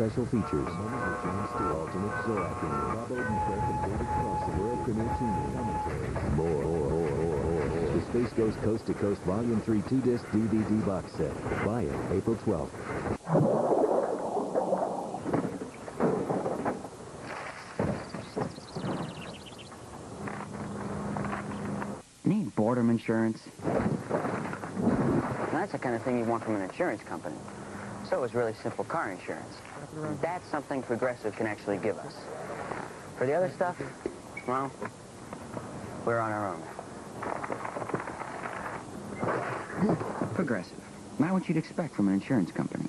Special Features, more, more, more, more, more. The Space Ghost Coast to Coast Volume 3 2-disc DVD box set. Buy it April 12th. Need insurance? That's the kind of thing you want from an insurance company. So is really simple car insurance. That's something Progressive can actually give us. For the other stuff, well, we're on our own. Progressive. Not what you'd expect from an insurance company.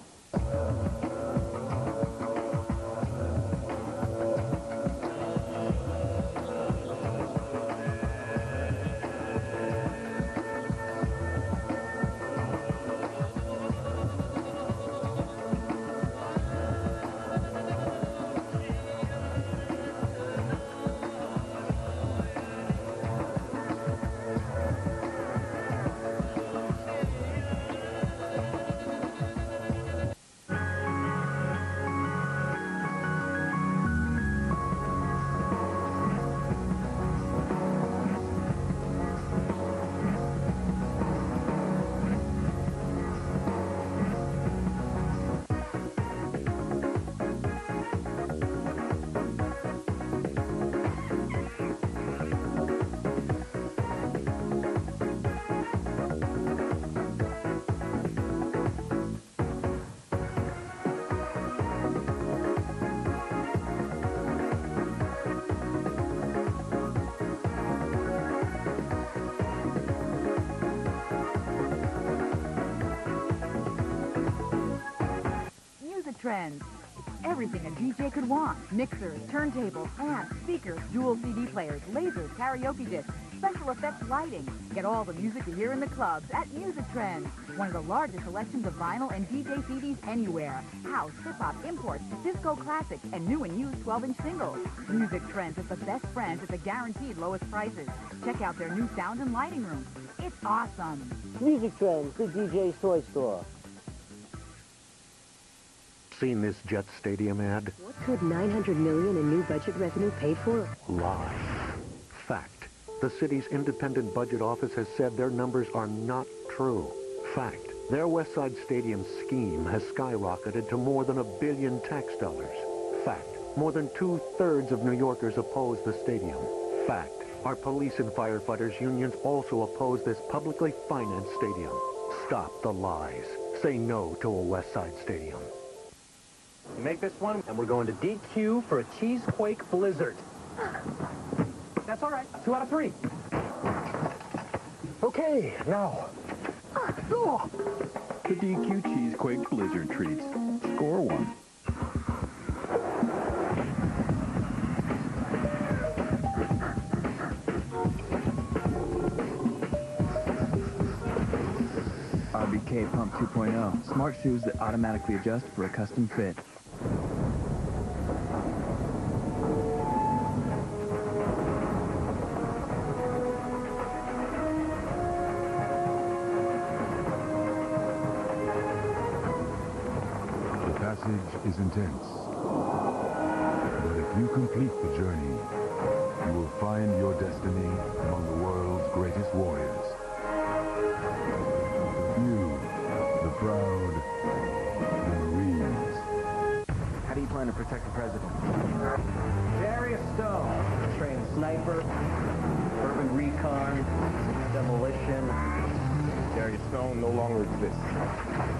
Music you hear in the clubs at Music Trends. One of the largest selections of vinyl and DJ CDs anywhere. House, hip-hop, imports, disco classics, and new and used 12-inch singles. Music Trends is the best friends at the guaranteed lowest prices. Check out their new sound and lighting room. It's awesome. Music Trends, the DJ's toy store. Seen this Jet Stadium ad? What could 900 million in new budget revenue pay for? Lie. Fact. The city's independent budget office has said their numbers are not true. Fact. Their West Side Stadium scheme has skyrocketed to more than a billion tax dollars. Fact. More than two-thirds of New Yorkers oppose the stadium. Fact. Our police and firefighters unions also oppose this publicly financed stadium. Stop the lies. Say no to a West Side Stadium. You make this one, and we're going to DQ for a Cheesequake Blizzard. That's all right. Two out of three. Okay, now. The DQ Cheesequake Blizzard treats. Score one. RBK Pump 2.0. Smart shoes that automatically adjust for a custom fit. Is intense. But if you complete the journey, you will find your destiny among the world's greatest warriors. You, the proud, the Marines. How do you plan to protect the president? Darius Stone, trained sniper, urban recon, demolition. Darius Stone no longer exists.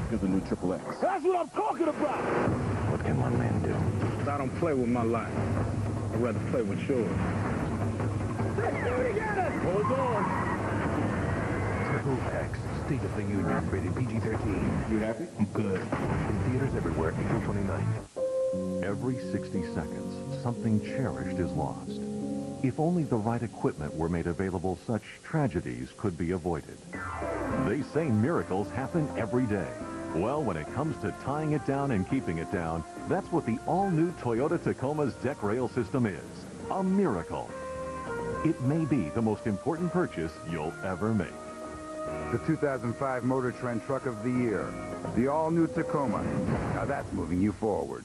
Here's a new Triple X. That's what I'm talking about! What can one man do? I don't play with my life. I'd rather play with yours. Let's do it together! Hold on. Triple X, State of the Union, rated PG-13. You happy? I'm good. In theaters everywhere, April 29th. Every 60 seconds, something cherished is lost. If only the right equipment were made available, such tragedies could be avoided. They say miracles happen every day. Well, when it comes to tying it down and keeping it down, that's what the all-new Toyota Tacoma's deck rail system is. A miracle. It may be the most important purchase you'll ever make. The 2005 Motor Trend Truck of the Year. The all-new Tacoma. Now that's moving you forward.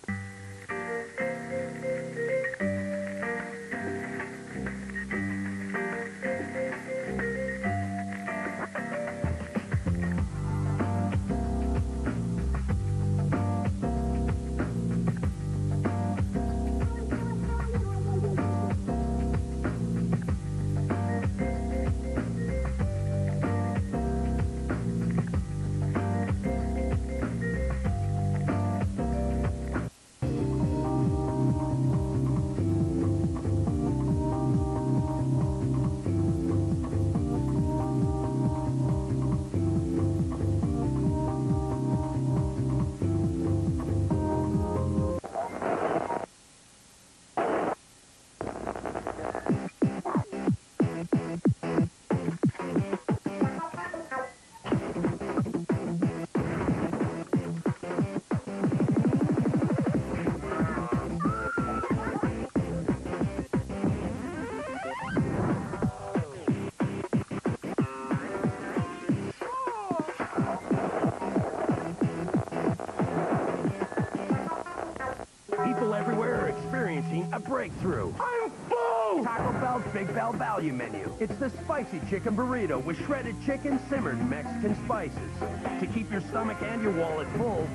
It's the spicy chicken burrito with shredded chicken simmered in Mexican spices. To keep your stomach and your wallet full,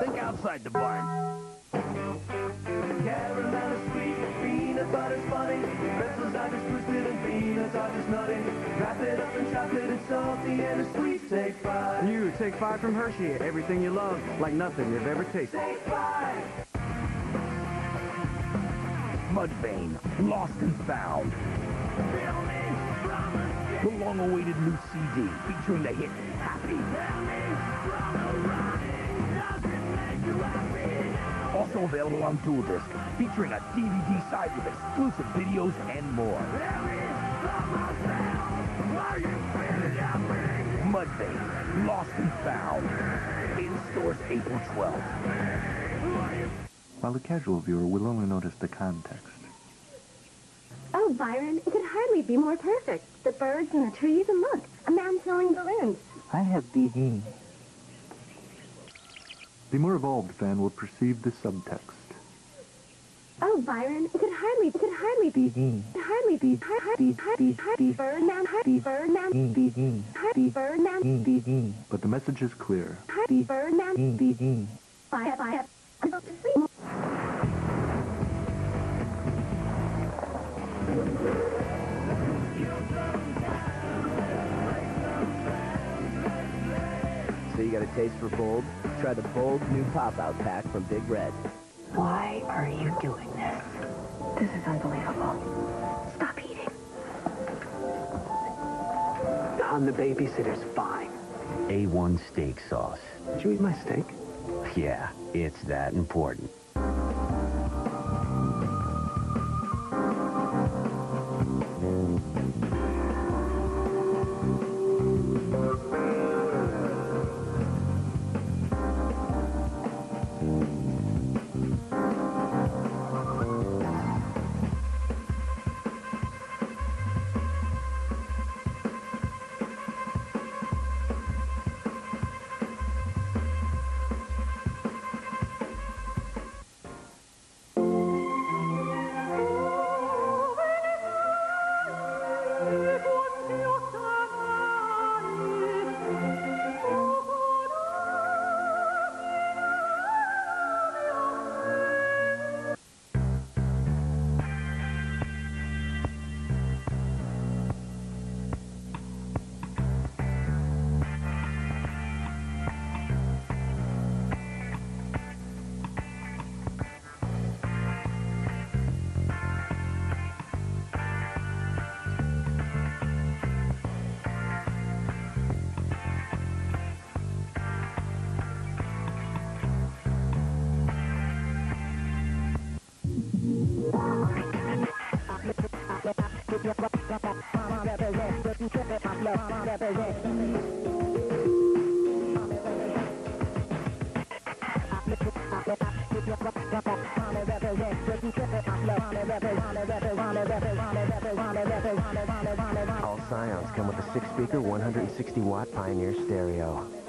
think outside the bun. Caramel sweet, peanut butter's funny, pretzels are just twisted and peanuts are just nutty. Wrap it up in chocolate and salty and a sweet take five. You take five from Hershey. Everything you love, like nothing you've ever tasted. Take five. Mudvayne, Lost and Found. The long-awaited new CD featuring the hit Happy. Also available on Dual Disc, featuring a DVD side with exclusive videos and more. Mudvayne, Lost and Found. In stores April 12th. While the casual viewer will only notice the context. Oh, Byron, it could hardly be more perfect. The birds and the trees, and look, a man selling balloons. I have BD. The more evolved fan will perceive the subtext. Oh, Byron, it could hardly, it could hardly be, BD. hardly be, hardly, hardly, hardly, Birdman, hardly, Birdman, BD. hardly, Birdman, BD. But the message is clear. hardly, Birdman, BD. Bye, bye, So you got a taste for bold? Try the bold new pop-out pack from Big Red. Why are you doing this? This is unbelievable. Stop eating. Hon, the babysitter's fine. A1 steak sauce. Did you eat my steak? Yeah, it's that important.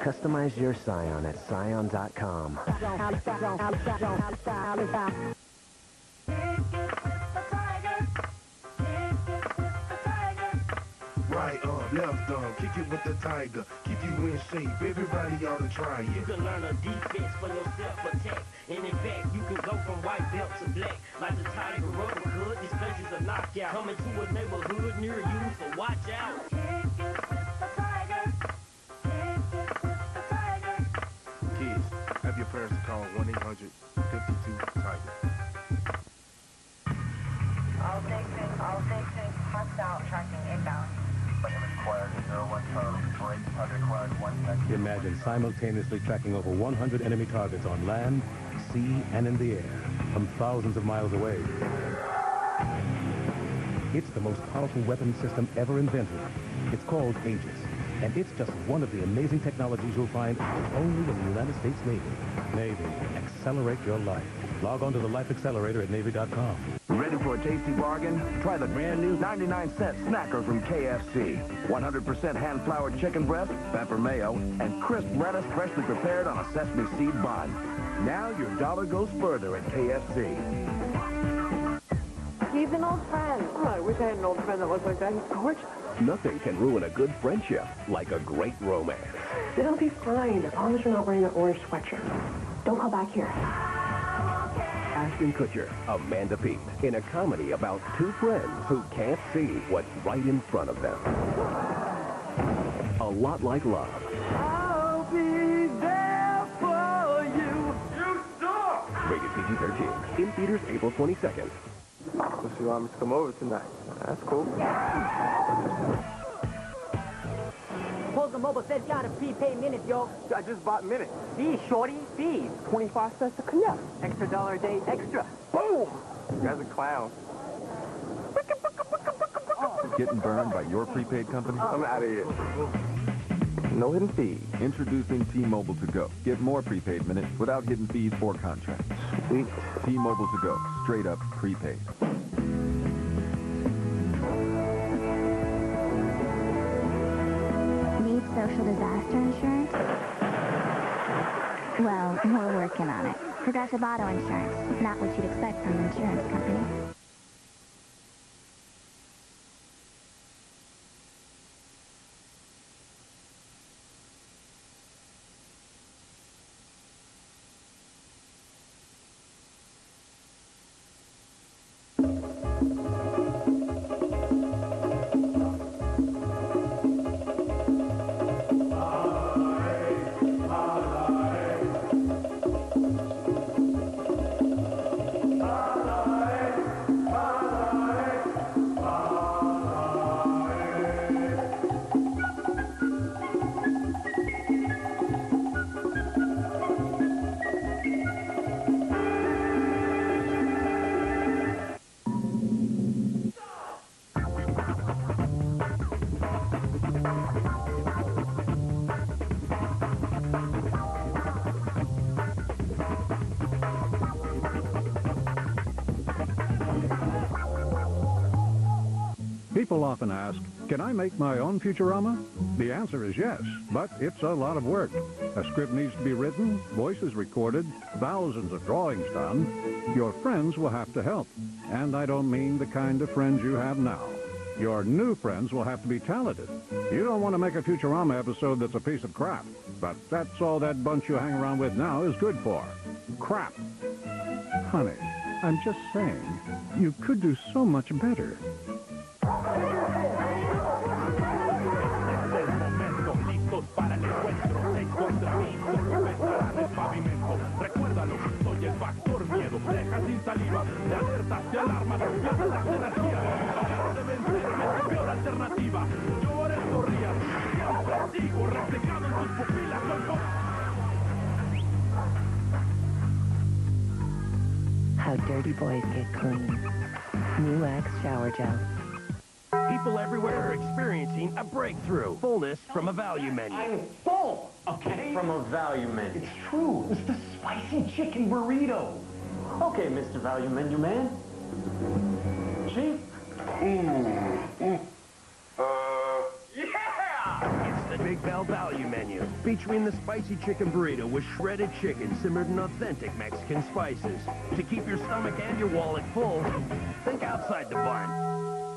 Customize your Scion at scion.com. Right arm, left arm, kick it with the tiger. Keep you in shape, everybody ought to try it. You can learn a defense for your All stations, all stations, hostile tracking inbound. Imagine simultaneously tracking over 100 enemy targets on land, sea, and in the air from thousands of miles away. It's the most powerful weapon system ever invented. It's called Aegis, and it's just one of the amazing technologies you'll find only in the United States Navy. Navy, accelerate your life. Log on to the Life Accelerator at Navy.com. Ready for a tasty bargain? Try the brand new 99 cent snacker from KFC. 100% hand-floured chicken breast, pepper mayo, and crisp lettuce freshly prepared on a sesame seed bun. Now your dollar goes further at KFC. He's an old friend. Oh, I wish I had an old friend that looked like that. He's gorgeous. Nothing can ruin a good friendship like a great romance. It'll be fine as long as you're not wearing that orange sweatshirt. Don't call back here. Ashton Kutcher, Amanda Peet, in a comedy about two friends who can't see what's right in front of them. A lot like love. I'll be there for you. You suck! Rated PG-13. In theaters April 22nd. So she want me to come over tonight. That's cool. Pulls Mobile says got a prepaid minute, yo. I just bought minutes. Fees, shorty, fees. 25 cents a connect. Extra dollar a day, extra. Boom! You guys are clowns. Getting burned by your prepaid company? I'm out of here. No hidden fees. Introducing T-Mobile to go. Get more prepaid minutes without hidden fees or contracts. Sweet. T-Mobile to go. Straight up prepaid. Social disaster insurance? Well, we're working on it. Progressive Auto Insurance. Not what you'd expect from an insurance company. People often ask, can I make my own Futurama? The answer is yes, but it's a lot of work. A script needs to be written, voices recorded, thousands of drawings done. Your friends will have to help. And I don't mean the kind of friends you have now. Your new friends will have to be talented. You don't want to make a Futurama episode that's a piece of crap. But that's all that bunch you hang around with now is good for. Crap. Honey, I'm just saying, you could do so much better. Deja sin saliva, te alertas, te alarmas, pierdes las energías. Capaz de vencerme, tu peor alternativa. Yo haré corrías, siempre sigo reflejado en tus pupilas. Soy yo. How dirty boys get clean. New Axe Shower Gel. People everywhere are experiencing a breakthrough. Fullness from a value menu. I'm full, okay? From a value menu. It's true. It's the spicy chicken burrito. Okay, Mr. Value Menu Man. Chief? Mm. Uh, yeah! It's the Big Bell Value Menu, featuring the spicy chicken burrito with shredded chicken simmered in authentic Mexican spices. To keep your stomach and your wallet full, think outside the barn.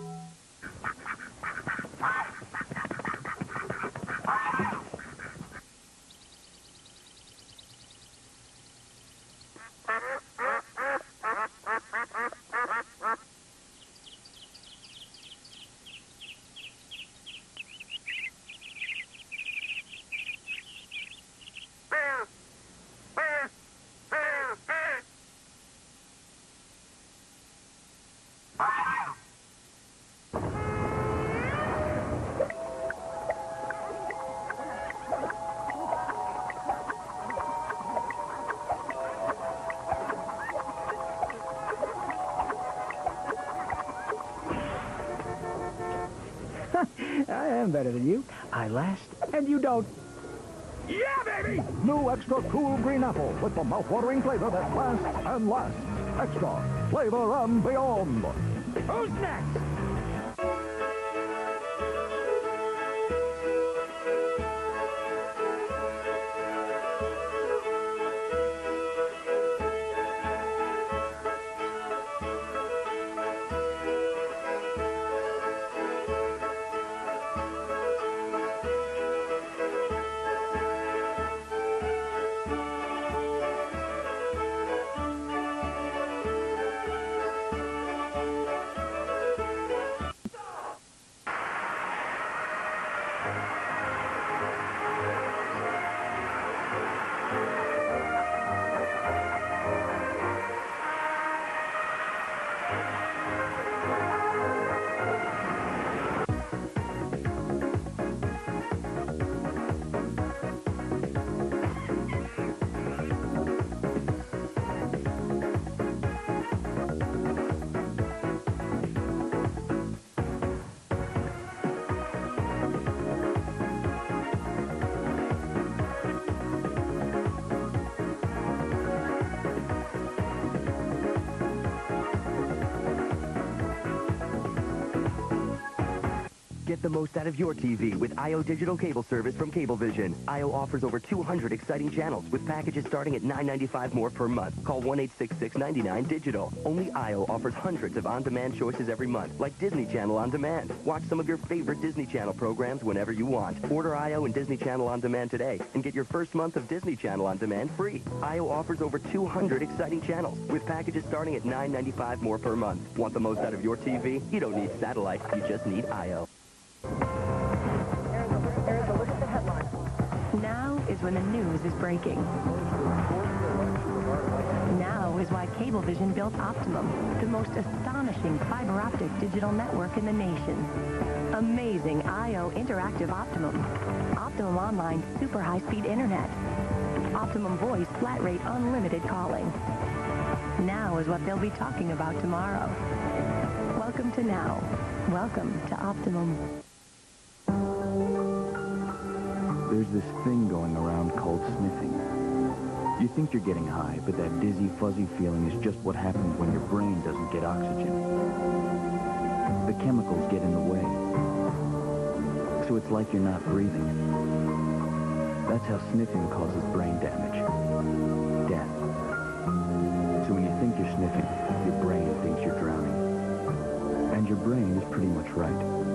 I am better than you. I last, and you don't. Yeah, baby! New extra cool green apple with the mouth-watering flavor that lasts and lasts. Extra flavor and beyond. Who's next? Most out of your TV with IO Digital Cable Service from Cablevision. IO offers over 200 exciting channels with packages starting at $9.95 more per month. Call 1-866-99-DIGITAL. Only IO offers hundreds of on-demand choices every month, like Disney Channel On Demand. Watch some of your favorite Disney Channel programs whenever you want. Order IO and Disney Channel On Demand today and get your first month of Disney Channel On Demand free. IO offers over 200 exciting channels with packages starting at $9.95 more per month. Want the most out of your TV? You don't need satellite. You just need IO. When the news is breaking. Now is why Cablevision built Optimum, the most astonishing fiber optic digital network in the nation. Amazing I.O. Interactive Optimum. Optimum Online super high-speed internet. Optimum Voice flat rate unlimited calling. Now is what they'll be talking about tomorrow. Welcome to now. Welcome to Optimum. There's this thing going around called sniffing. You think you're getting high, but that dizzy, fuzzy feeling is just what happens when your brain doesn't get oxygen. The chemicals get in the way. So it's like you're not breathing. That's how sniffing causes brain damage. Death. So when you think you're sniffing, your brain thinks you're drowning. And your brain is pretty much right.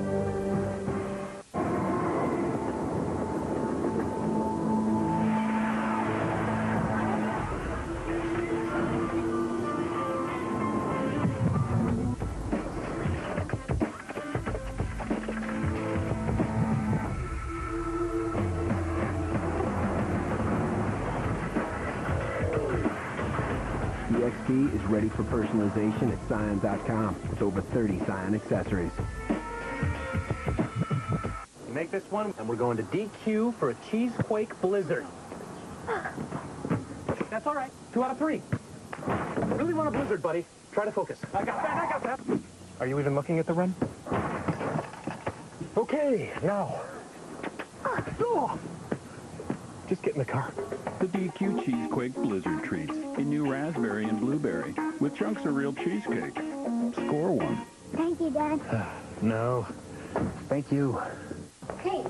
For personalization at Scion.com with over 30 Scion accessories. You make this one, and we're going to DQ for a Cheesequake Blizzard. That's all right. Two out of three. Really want a blizzard, buddy. Try to focus. I got that, I got that. Are you even looking at the run? Okay, now. Oh. Just get in the car. The DQ Cheesequake Blizzard Treats in new raspberry and blueberry with chunks of real cheesecake. Score one. Thank you, Dad. No. Thank you. Hey,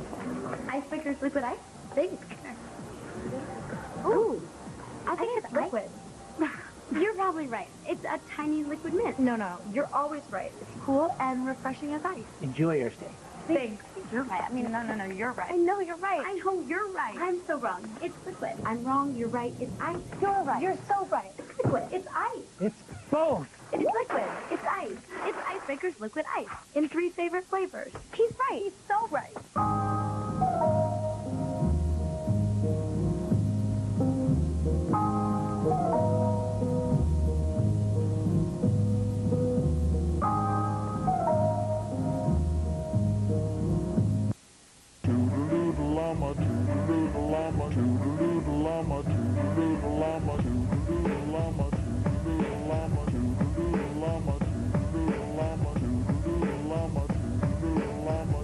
I Ice Breakers liquid ice? Think. Ooh, I think, it's liquid. You're probably right. It's a tiny liquid mint. No, no, you're always right. It's cool and refreshing as ice. Enjoy your stay. Thanks. You're right. I mean, no, no, no, you're right. I know you're right. I know you're right. I'm so wrong. It's liquid. I'm wrong. You're right. It's ice. You're right. You're so right. It's liquid. It's ice. It's both. It's liquid. It's ice. It's Ice Breakers liquid ice in three favorite flavors. He's right. He's llama, toodle-doodle llama, llama, llama, llama, llama, llama, llama,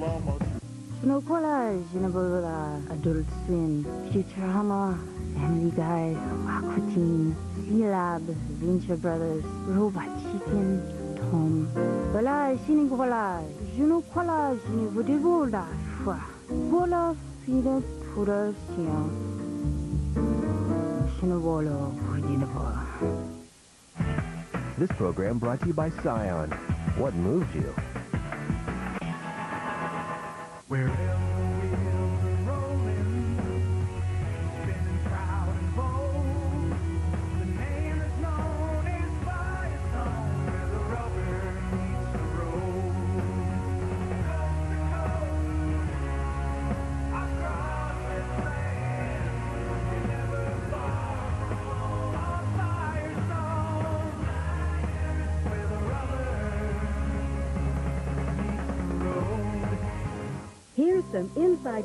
llama. Unabula, Adult Swim, Futurama, Family Guy, Aqua Teen, Sealab, Venture Brothers, Robot Chicken, Tom. Voilà, sining voilà, je ne. Voilà, this program brought to you by Scion. What moves you? Wherever.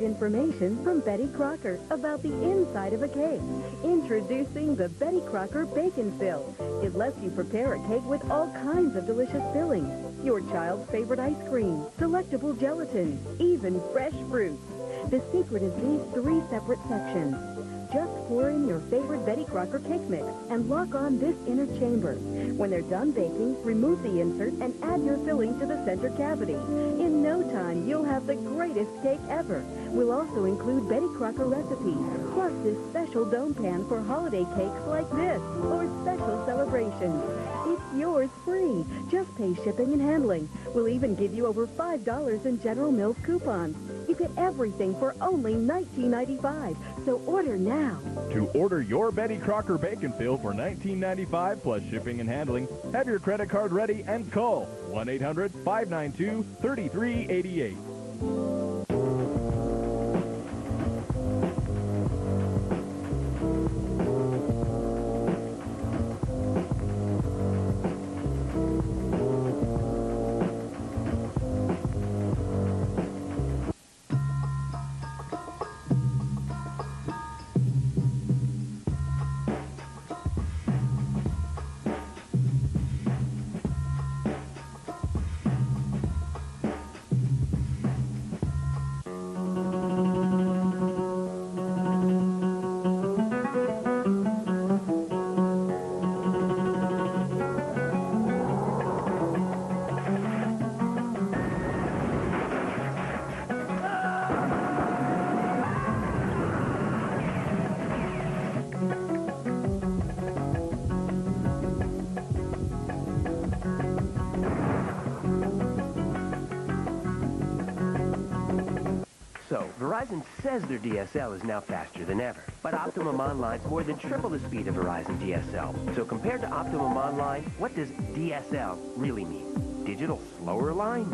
Inside information from Betty Crocker about the inside of a cake. Introducing the Betty Crocker Bake 'n Fill. It lets you prepare a cake with all kinds of delicious fillings. Your child's favorite ice cream, delectable gelatin, even fresh fruits. The secret is these three separate sections. Just pour in your favorite Betty Crocker cake mix and lock on this inner chamber. When they're done baking, remove the insert and add your filling to the center cavity. In time, you'll have the greatest cake ever. We'll also include Betty Crocker recipes, plus this special dome pan for holiday cakes like this, or special celebrations. It's yours free. Just pay shipping and handling. We'll even give you over $5 in General Mills coupons. You get everything for only $19.95. So order now. To order your Betty Crocker Bake 'n Fill for $19.95 plus shipping and handling, have your credit card ready and call 1-800-592-3388. Verizon says their DSL is now faster than ever, but Optimum Online's more than triple the speed of Verizon DSL. So compared to Optimum Online, what does DSL really mean? Digital slower line?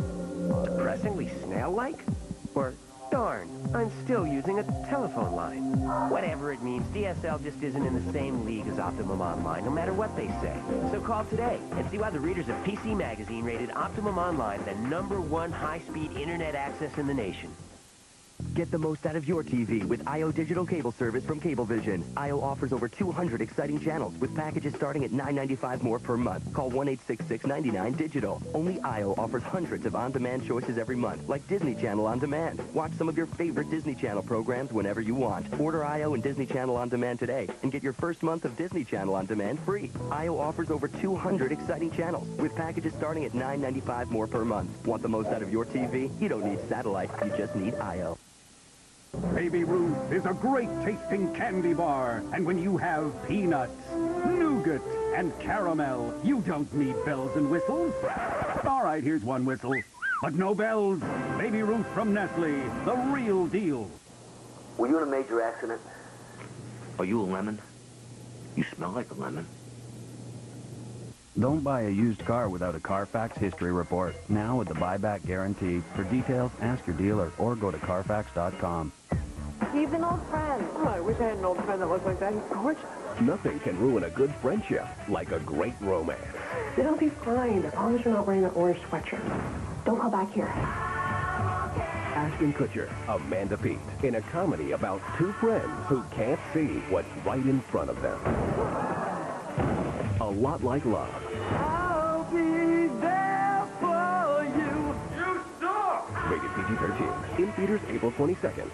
Depressingly snail-like? Or, darn, I'm still using a telephone line? Whatever it means, DSL just isn't in the same league as Optimum Online, no matter what they say. So call today and see why the readers of PC Magazine rated Optimum Online the number one high-speed internet access in the nation. Get the most out of your TV with IO Digital Cable Service from Cablevision. IO offers over 200 exciting channels with packages starting at $9.95 more per month. Call 1-866-99-DIGITAL. Only IO offers hundreds of on-demand choices every month, like Disney Channel On Demand. Watch some of your favorite Disney Channel programs whenever you want. Order IO and Disney Channel On Demand today and get your first month of Disney Channel On Demand free. IO offers over 200 exciting channels with packages starting at $9.95 more per month. Want the most out of your TV? You don't need satellite, you just need IO. Baby Ruth is a great tasting candy bar. And when you have peanuts, nougat, and caramel, you don't need bells and whistles. All right, here's one whistle. But no bells. Baby Ruth from Nestle, the real deal. Were you in a major accident? Are you a lemon? You smell like a lemon. Don't buy a used car without a Carfax history report. Now with the buyback guarantee. For details, ask your dealer or go to Carfax.com. He's an old friend. Oh, I wish I had an old friend that looked like that. He's gorgeous. Nothing can ruin a good friendship like a great romance. It'll be fine as long as you're not wearing that orange sweatshirt. Don't call back here. Ashton Kutcher, Amanda Peet, in a comedy about two friends who can't see what's right in front of them. A lot like love. I'll be there for you. You suck! Rated PG-13. In theaters April 22nd.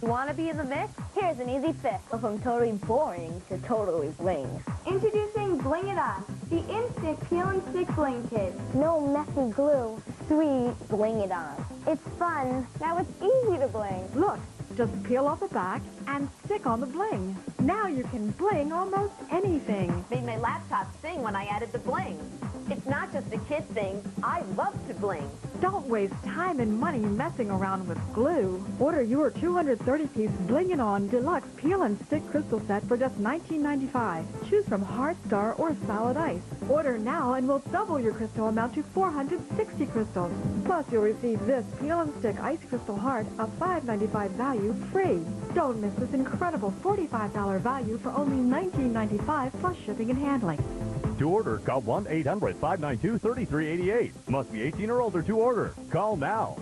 Want to be in the mix? Here's an easy fix. Go from totally boring to totally bling. Introducing Bling It On, the instant peel and stick bling kit. No messy glue, sweet Bling It On. It's fun. Now it's easy to bling. Look, just peel off the back and stick on the bling. Now you can bling almost anything. Made my laptop sing when I added the bling. It's not just a kid thing. I love to bling. Don't waste time and money messing around with glue. Order your 230-piece Bling It On Deluxe Peel and Stick Crystal Set for just $19.95. Choose from Hard Star or Solid Ice. Order now and we'll double your crystal amount to 460 crystals. Plus, you'll receive this Peel and Stick Ice Crystal Heart, a $5.95 value, free. Don't miss this incredible $45 value for only $19.95 plus shipping and handling. To order, call 1-800-592-3388. Must be 18 or older to order. Call now.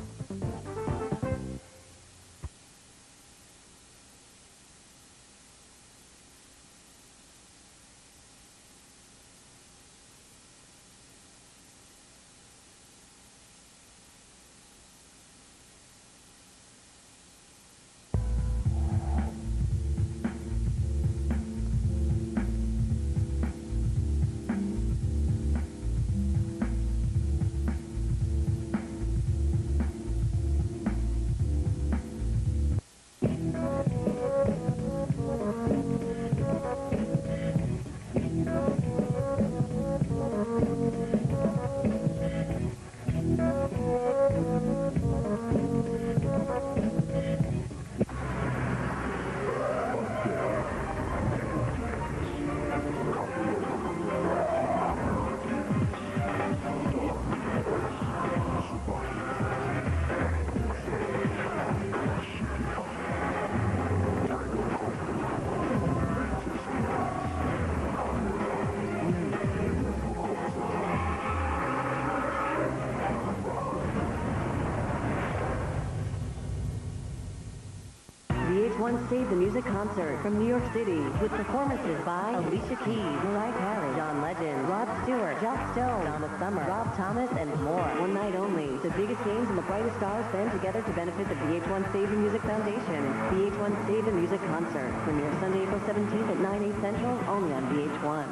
VH1 Save the Music concert from New York City with performances by Alicia Keys, Mariah Carey, John Legend, Rod Stewart, Joss Stone, Donna Summer, Rob Thomas, and more. One night only. The biggest names and the brightest stars band together to benefit the VH1 Save the Music Foundation. VH1 Save the Music concert. Premiere Sunday, April 17th at 9, 8 central, only on VH1.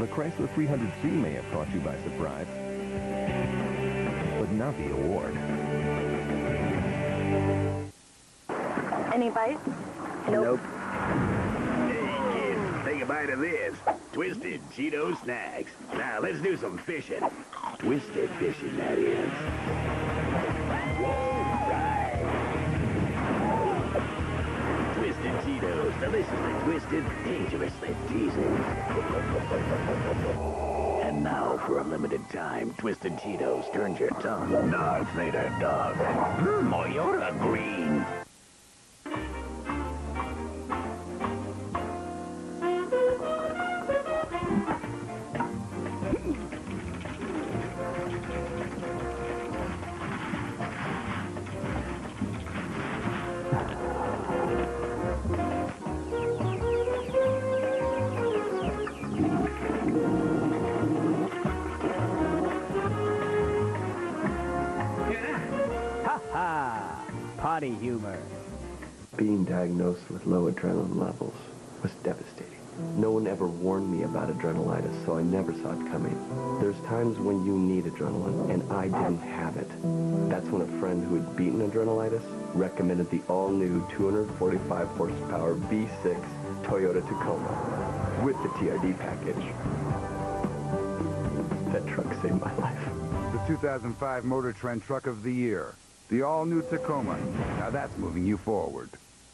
The Chrysler 300C may have caught you by surprise, but not the award. Any bites? Nope. Hey, kids, take a bite of this. Twisted Cheeto Snacks. Now, let's do some fishing. Twisted fishing, that is. Twisted Cheetos. Deliciously twisted, dangerously teasing. And now, for a limited time, Twisted Cheetos turns your tongue Darth Vader dog. Oh, mmm, Moyota green. Diagnosed with low adrenaline levels was devastating. No one ever warned me about adrenalitis, so I never saw it coming. There's times when you need adrenaline, and I didn't have it. That's when a friend who had beaten adrenalitis recommended the all-new 245 horsepower V6 Toyota Tacoma with the TRD package. That truck saved my life. The 2005 Motor Trend Truck of the Year. The all-new Tacoma. Now that's moving you forward.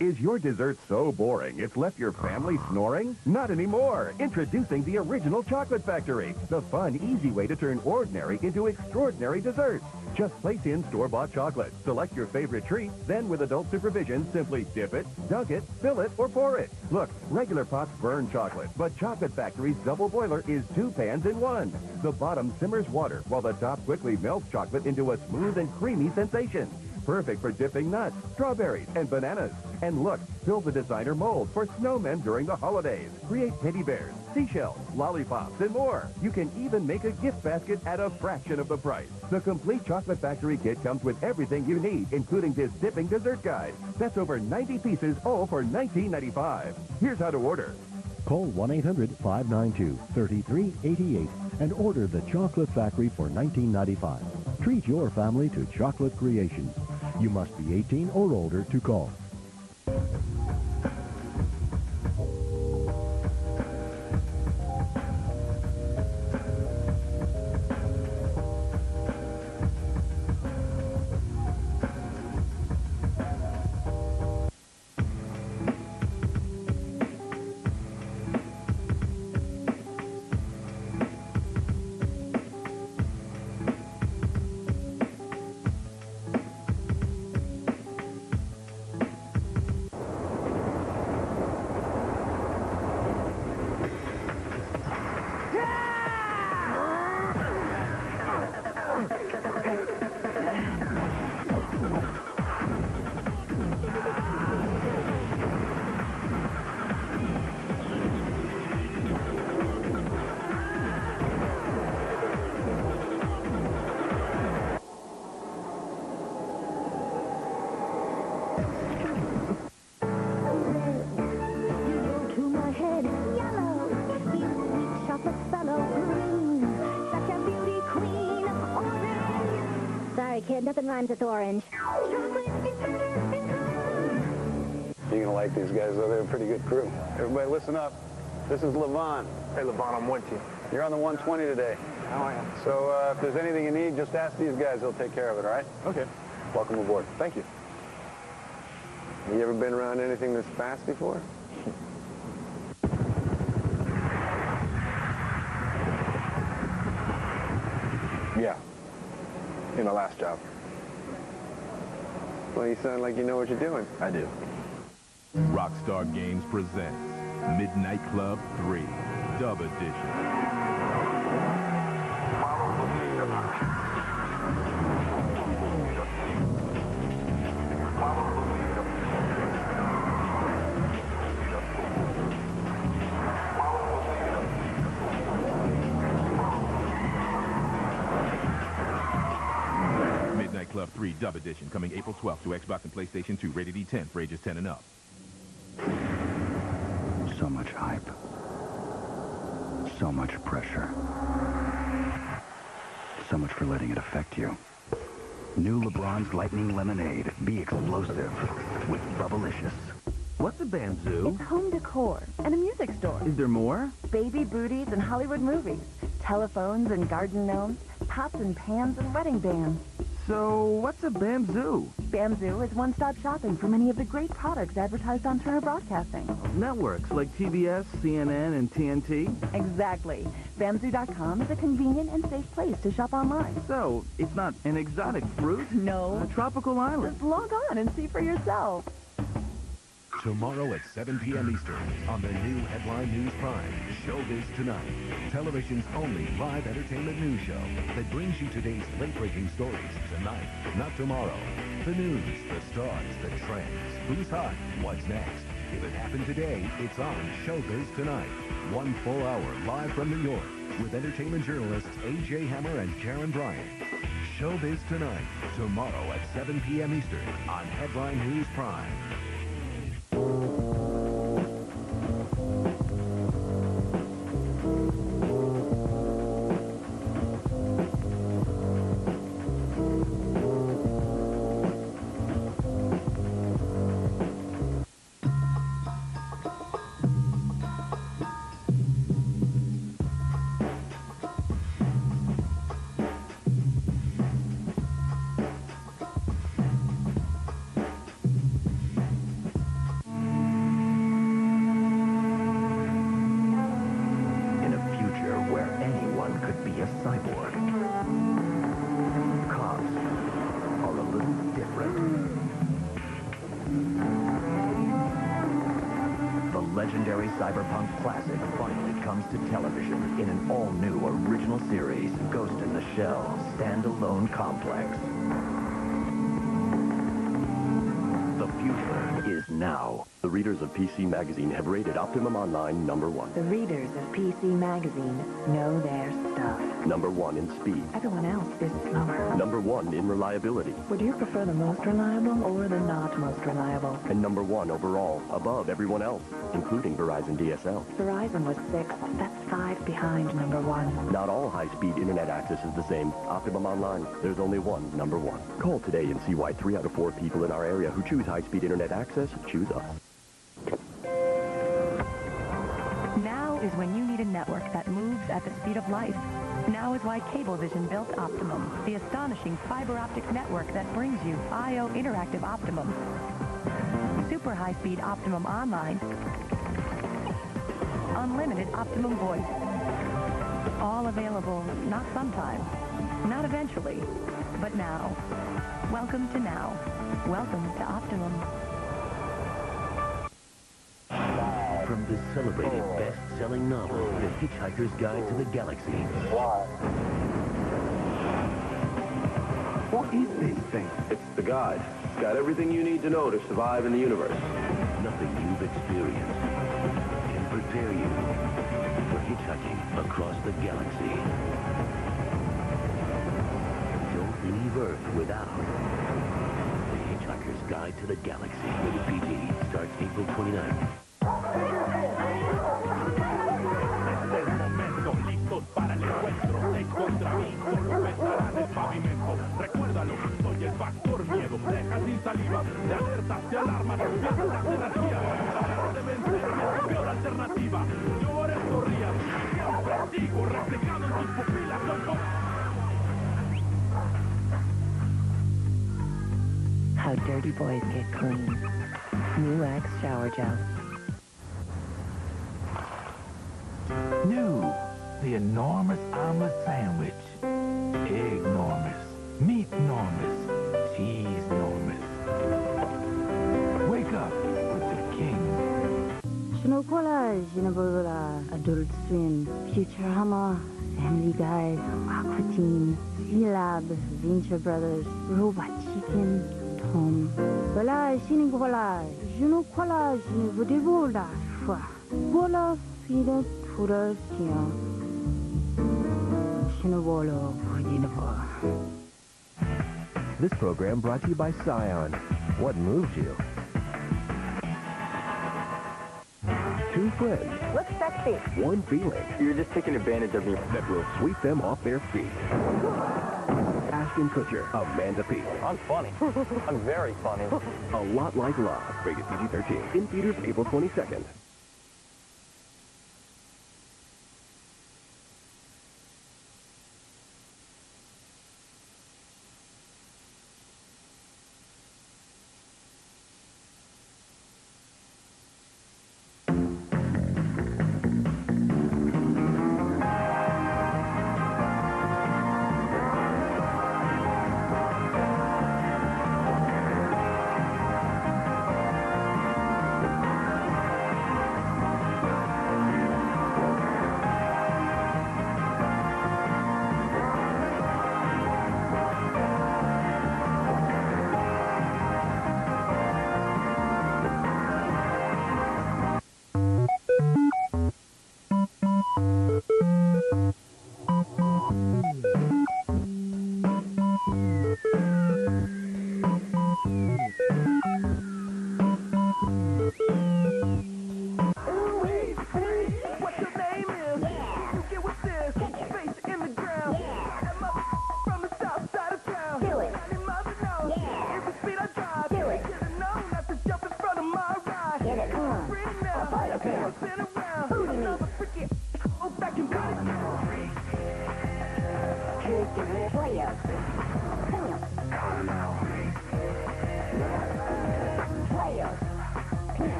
Is your dessert so boring it's left your family snoring? Not anymore. Introducing the Original Chocolate Factory, the fun, easy way to turn ordinary into extraordinary desserts. Just place in store-bought chocolate, select your favorite treat, then with adult supervision, simply dip it, dunk it, fill it, or pour it. Look, regular pots burn chocolate, but Chocolate Factory's double boiler is two pans in one. The bottom simmers water, while the top quickly melts chocolate into a smooth and creamy sensation. Perfect for dipping nuts, strawberries, and bananas. And look, fill the designer mold for snowmen during the holidays. Create teddy bears, seashells, lollipops, and more. You can even make a gift basket at a fraction of the price. The complete Chocolate Factory kit comes with everything you need, including this dipping dessert guide. That's over 90 pieces, all for $19.95. Here's how to order. Call 1-800-592-3388 and order the Chocolate Factory for $19.95. Treat your family to chocolate creations. You must be 18 or older to call. Kid, nothing rhymes with orange. Chocolate is better in color. You're gonna like these guys, though. They're a pretty good crew. Everybody listen up. This is Levon. Hey, Levon, I'm with you. You're on the 120 today. How I am. So uh, if there's anything you need, just ask these guys. They'll take care of it, all right? Okay. Welcome aboard. Thank you. Have you ever been around anything this fast before? Yeah. My last job. Well, you sound like you know what you're doing. I do. Rockstar Games presents Midnight Club 3, Dub Edition. Midnight Club 3 Dub Edition coming April 12th to Xbox and PlayStation 2, rated E10 for ages 10 and up. So much hype. So much pressure. So much for letting it affect you. New LeBron's Lightning Lemonade. Be explosive with Bubblicious. What's a Bamzoo? It's home decor and a music store. Is there more? Baby booties and Hollywood movies. Telephones and garden gnomes. Pots and pans and wedding bands. So, what's a Bamzoo? Bamzoo is one-stop shopping for many of the great products advertised on Turner Broadcasting. Networks like TBS, CNN, and TNT? Exactly. Bamzoo.com is a convenient and safe place to shop online. So, it's not an exotic fruit? No. A tropical island? Just log on and see for yourself. Tomorrow at 7 p.m. Eastern on the new Headline News Prime, Showbiz Tonight, television's only live entertainment news show that brings you today's late-breaking stories tonight, not tomorrow. The news, the stars, the trends, who's hot, what's next. If it happened today, it's on Showbiz Tonight. One full hour live from New York with entertainment journalists A.J. Hammer and Karyn Bryant. Showbiz Tonight, tomorrow at 7 p.m. Eastern on Headline News Prime. Thank you. Of PC Magazine have rated Optimum Online number one. The readers of PC Magazine know their stuff. Number one in speed. Everyone else is slower. Number one in reliability. Would you prefer the most reliable or the not most reliable? And number one overall, above everyone else, including Verizon DSL. Verizon was sixth. That's five behind number one. Not all high-speed internet access is the same. Optimum Online, there's only one number one. Call today and see why three out of four people in our area who choose high-speed internet access choose us. Is when you need a network that moves at the speed of light. Now is why Cablevision built Optimum, the astonishing fiber optic network that brings you IO Interactive Optimum. Super high-speed Optimum Online. Unlimited Optimum Voice. All available, not sometime, not eventually, but now. Welcome to now. Welcome to Optimum. From the celebrated oh. best-selling novel, The Hitchhiker's Guide to the Galaxy. What is this thing? It's the guide. It's got everything you need to know to survive in the universe. Nothing you've experienced can prepare you for hitchhiking across the galaxy. Don't leave Earth without The Hitchhiker's Guide to the Galaxy. Rated PG. Starts April 29th. How dirty boys get clean. New Axe Shower Gel. New, the enormous omelet sandwich. Egg enormous, meat enormous, cheese enormous. Wake up with the king. Shinokola, Jinabolola, Adult Swim, Futurama, Family Guy, Aqua Teen, Sealab, Venture Brothers, Robot Chicken, Tom. Voilà, Shinokola, Shinokola, Jinabolola, Shwa. Kola, Fida, Tura, Tia. Shinobolo, Jinabo. This program brought to you by Scion. What moved you? Two friends, Look sexy. one feeling. You're just taking advantage of me. That will sweep them off their feet. Ashton Kutcher, Amanda Peet. I'm funny. I'm very funny. A lot like love. Rated PG-13. In theaters April 22nd.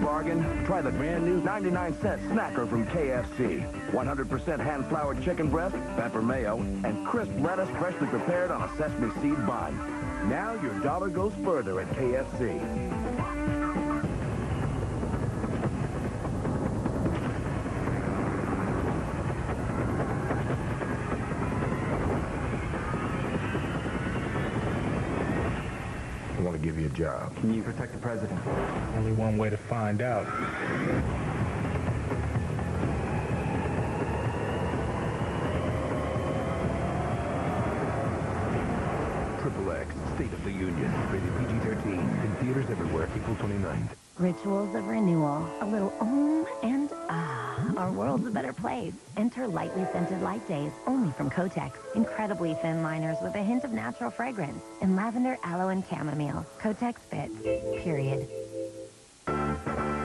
Bargain? Try the brand new 99 cent snacker from KFC. 100% hand floured chicken breast, pepper mayo, and crisp lettuce freshly prepared on a sesame seed bun. Now your dollar goes further at KFC. I want to give you a job. Can you protect the president? Only one way to find out. Triple X, State of the Union. Rated PG-13. In theaters everywhere, April 29th. Rituals of renewal. A little om and ah. Our world's a better place. Enter lightly scented light days, only from Kotex. Incredibly thin liners with a hint of natural fragrance. In lavender, aloe, and chamomile. Kotex fits. Period. These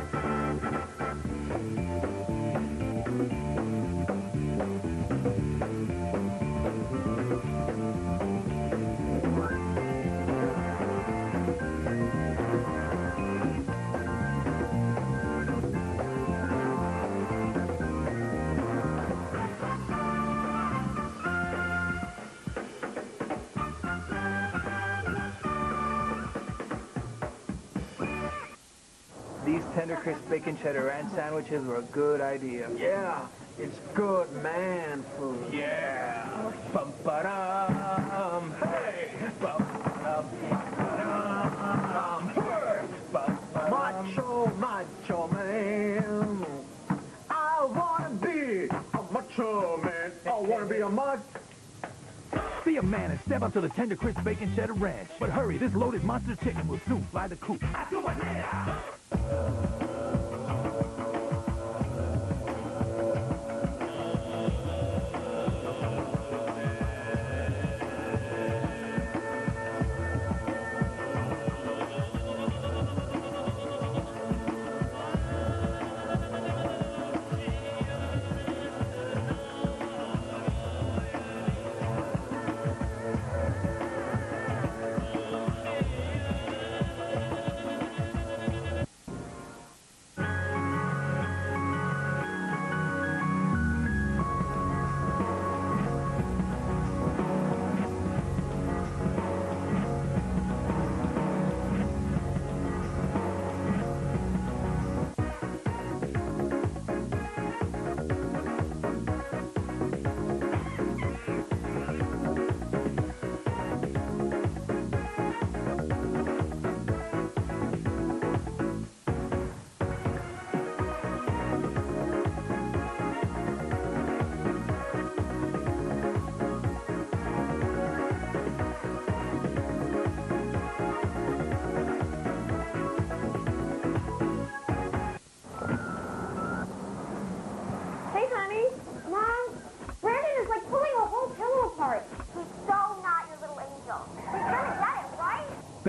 bacon cheddar ranch sandwiches were a good idea. Yeah, it's good man food. Yeah. Bum ba dum. Hey. Bum ba dum. Macho, macho man. I wanna be a macho man. I wanna be a macho. Be a man and step up to the tender crisp bacon cheddar ranch. But hurry, this loaded monster chicken will soon fly the coop. Hey,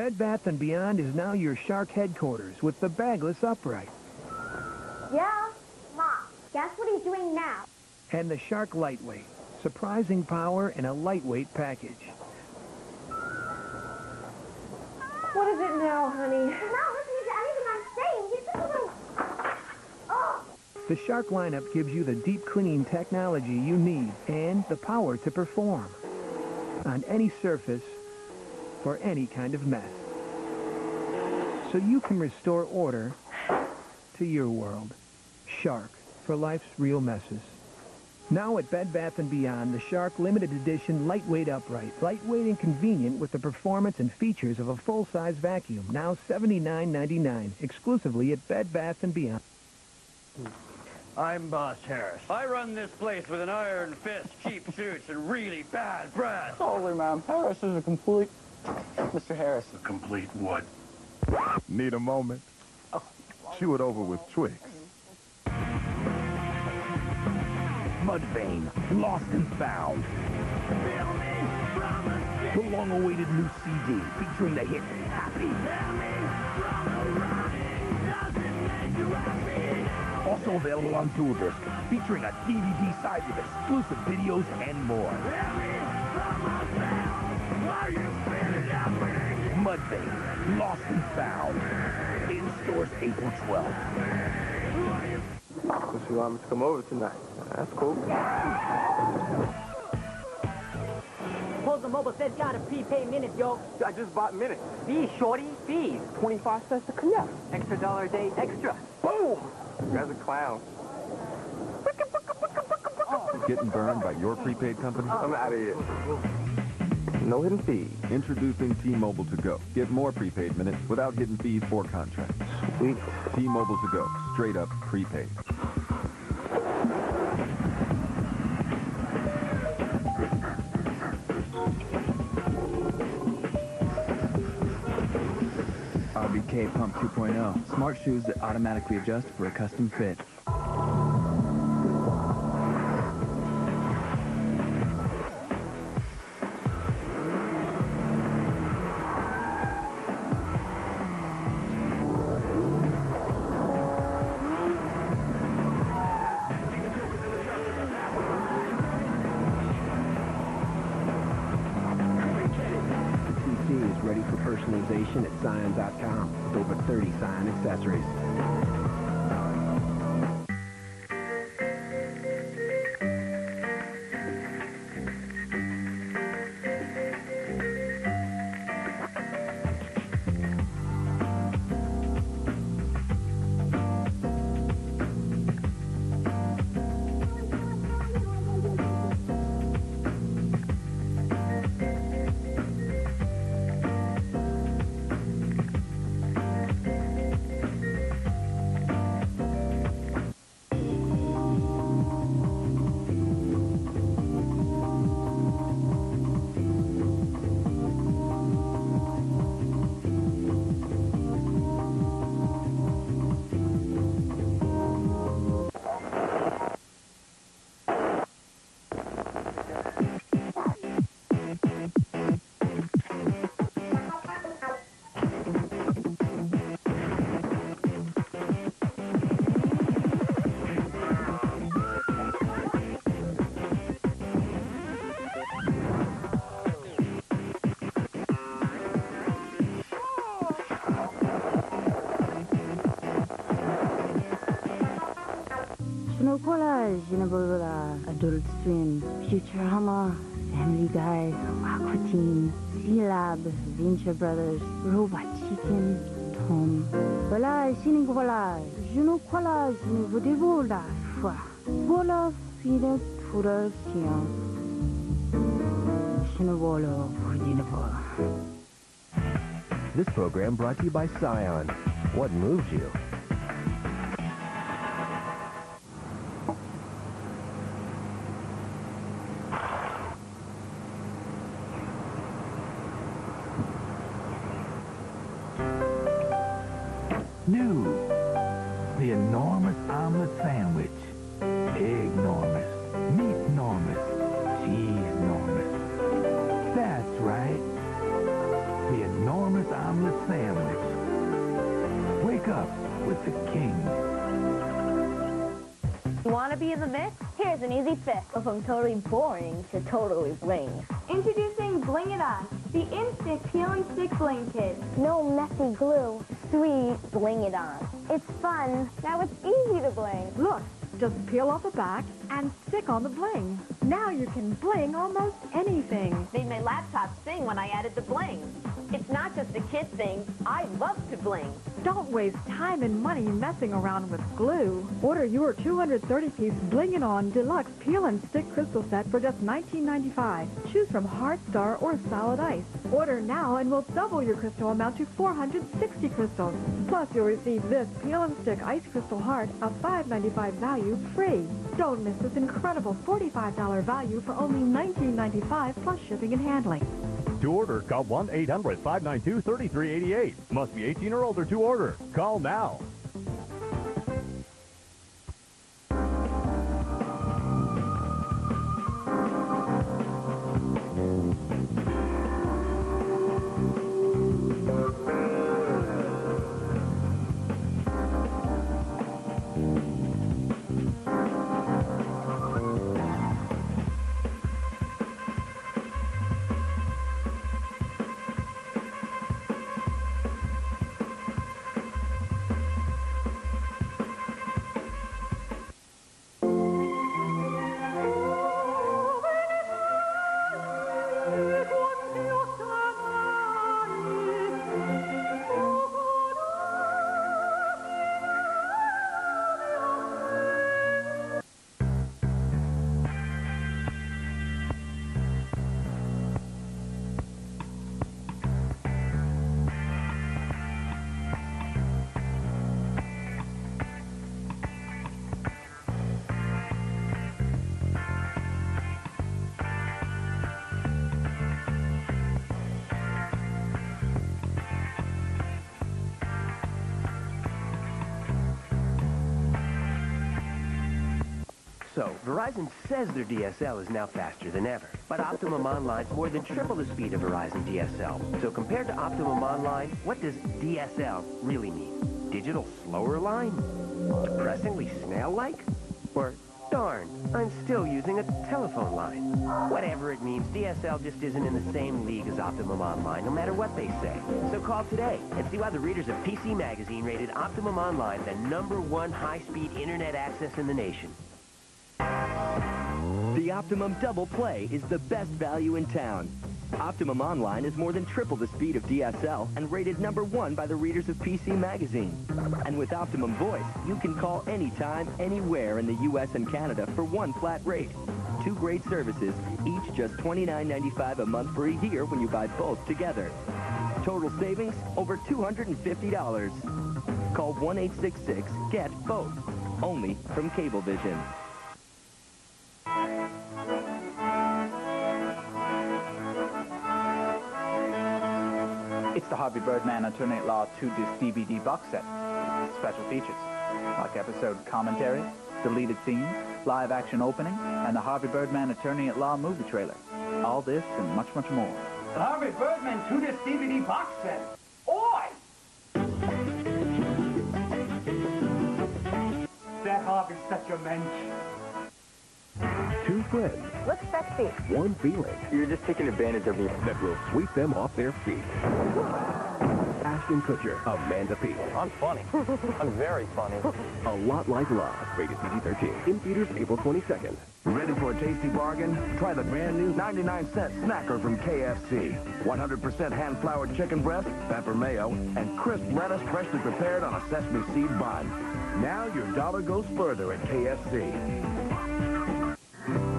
Bed Bath & Beyond is now your Shark headquarters with the bagless upright Yeah. Mom, guess what he's doing now? and the Shark Lightweight. Surprising power in a lightweight package. What is it now, honey? He's not listening to anything I'm saying. He's just a little... Oh! The Shark lineup gives you the deep cleaning technology you need and the power to perform on any surface for any kind of mess. So you can restore order to your world. Shark for life's real messes. Now at Bed Bath & Beyond, the Shark limited edition lightweight upright. Lightweight and convenient with the performance and features of a full-size vacuum. Now $79.99. Exclusively at Bed Bath & Beyond. I'm Boss Harris. I run this place with an iron fist, cheap suits, and really bad breath. Holy man, Harris is a complete... Mr. Harris. A complete what? Need a moment? Oh. Chew it over with Twix. Mudvayne, Lost and Found. The long-awaited new CD featuring the hit Happy. Also available on Dual Disc, featuring a DVD side with exclusive videos and more. Mudvayne, Lost and Found. In stores April 12th. So she want me to come over tonight. That's cool. Postal Mobile says got a prepaid minute, yo. I just bought minutes. Fees, shorty, fees. 25 cents to connect. Extra dollar a day, extra. Boom! You guys a clown. Getting burned by your prepaid company? I'm out of here. No hidden fees. Introducing T-Mobile to go. Get more prepaid minutes without hidden fees or contracts. Sweet. T-Mobile to go. Straight up prepaid. RBK Pump 2.0. Smart shoes that automatically adjust for a custom fit. Futurama, Family Guy, Aqua Teen, Sealab, Venture Brothers, Robot Chicken, Tom. Voilà, Shinokola, Shinokola, Jinabolola, Fwa. Voilà, Fide, Pura, Sian. Shinobolo, Jinabolola. This program brought to you by Scion. What moves you? Totally boring to totally bling. Introducing Bling It On, the in-stick peel and stick bling kit. No messy glue, sweet Bling It On. It's fun. Now it's easy to bling. Look, just peel off the back and stick on the bling. Now you can bling almost anything. Made my laptop sing when I added the bling. Not just a kid thing. I love to bling. Don't waste time and money messing around with glue. Order your 230-piece Bling It On Deluxe Peel and Stick Crystal Set for just $19.95. Choose from Hard Star or Solid Ice. Order now and we'll double your crystal amount to 460 crystals. Plus, you'll receive this Peel and Stick Ice Crystal Heart, a $5.95 value, free. Don't miss this incredible $45 value for only $19.95 plus shipping and handling. To order, call 1-800-592-3388. Must be 18 or older to order. Call now. Verizon says their DSL is now faster than ever. But Optimum Online's more than triple the speed of Verizon DSL. So compared to Optimum Online, what does DSL really mean? Digital slower line? Depressingly snail-like? Or, darn, I'm still using a telephone line. Whatever it means, DSL just isn't in the same league as Optimum Online, no matter what they say. So call today and see why the readers of PC Magazine rated Optimum Online the number one high-speed internet access in the nation. The Optimum Double Play is the best value in town. Optimum Online is more than triple the speed of DSL and rated number one by the readers of PC Magazine. And with Optimum Voice, you can call anytime, anywhere in the U.S. and Canada for one flat rate. Two great services, each just $29.95 a month for a year when you buy both together. Total savings, over $250. Call 1-866-GET-BOTH. Only from Cablevision. It's the Harvey Birdman Attorney at Law 2 disc DVD box set. Special features, like episode commentary, deleted scenes, live action opening, and the Harvey Birdman Attorney at Law movie trailer. All this and much, much more. The Harvey Birdman 2 disc DVD box set. Oi! That Harvey's such a mensch. Two friends, Looks sexy. one feeling You're just taking advantage of me. that will sweep them off their feet. Ashton Kutcher, Amanda Peet. I'm funny. I'm very funny. A Lot Like Love, rated PG-13. In theaters April 22nd. Ready for a tasty bargain? Try the brand new 99 cent snacker from KFC. 100% hand-floured chicken breast, pepper mayo, and crisp lettuce freshly prepared on a sesame seed bun. Now your dollar goes further at KFC. Este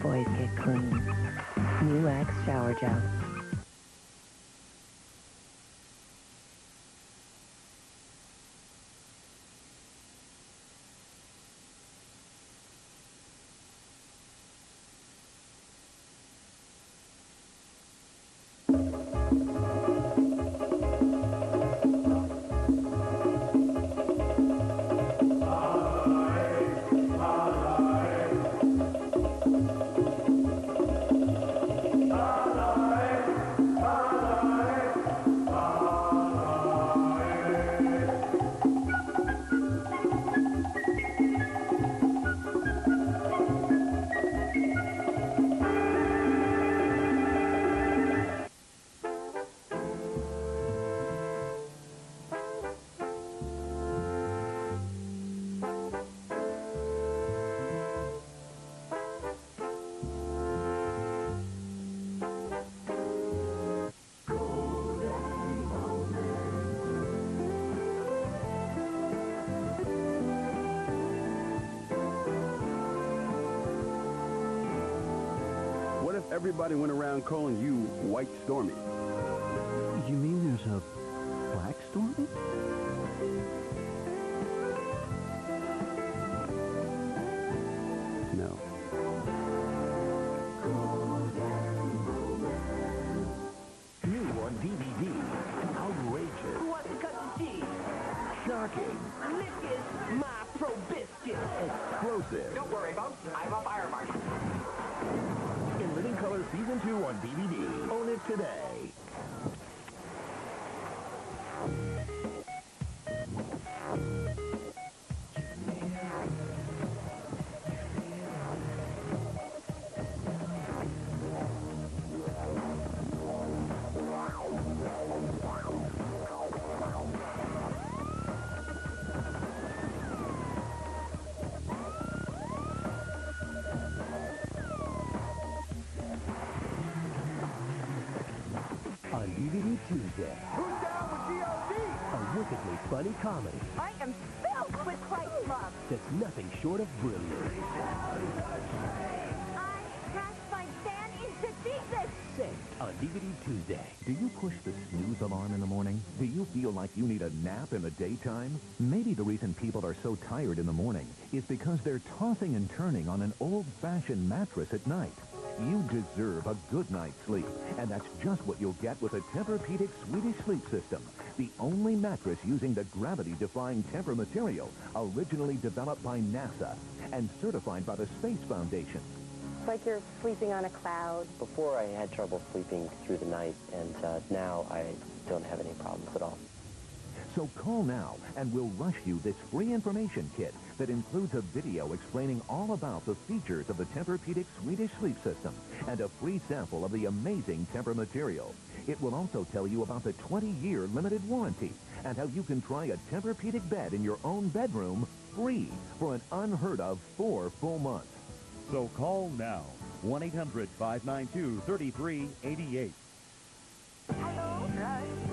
boys get clean. New Axe Shower Gel. Everybody went around calling you White Stormy? Tuesday. Who's down with G.O.D.? A wickedly funny comedy I am filled with Christ love. that's nothing short of brilliant. I crashed my van into Jesus. Saved on DVD Tuesday. Do you push the snooze alarm in the morning? Do you feel like you need a nap in the daytime? Maybe the reason people are so tired in the morning is because they're tossing and turning on an old-fashioned mattress at night. You deserve a good night's sleep, and that's just what you'll get with a Tempur-Pedic Swedish Sleep System, the only mattress using the gravity-defying Tempur material originally developed by NASA and certified by the Space Foundation. It's like you're sleeping on a cloud. Before I had trouble sleeping through the night, and uh, now I don't have any problems at all. So call now and we'll rush you this free information kit that includes a video explaining all about the features of the Tempur-Pedic Swedish Sleep System and a free sample of the amazing Tempur material. It will also tell you about the 20-year limited warranty and how you can try a Tempur-Pedic bed in your own bedroom free for an unheard of four full months. So call now. 1-800-592-3388. Adult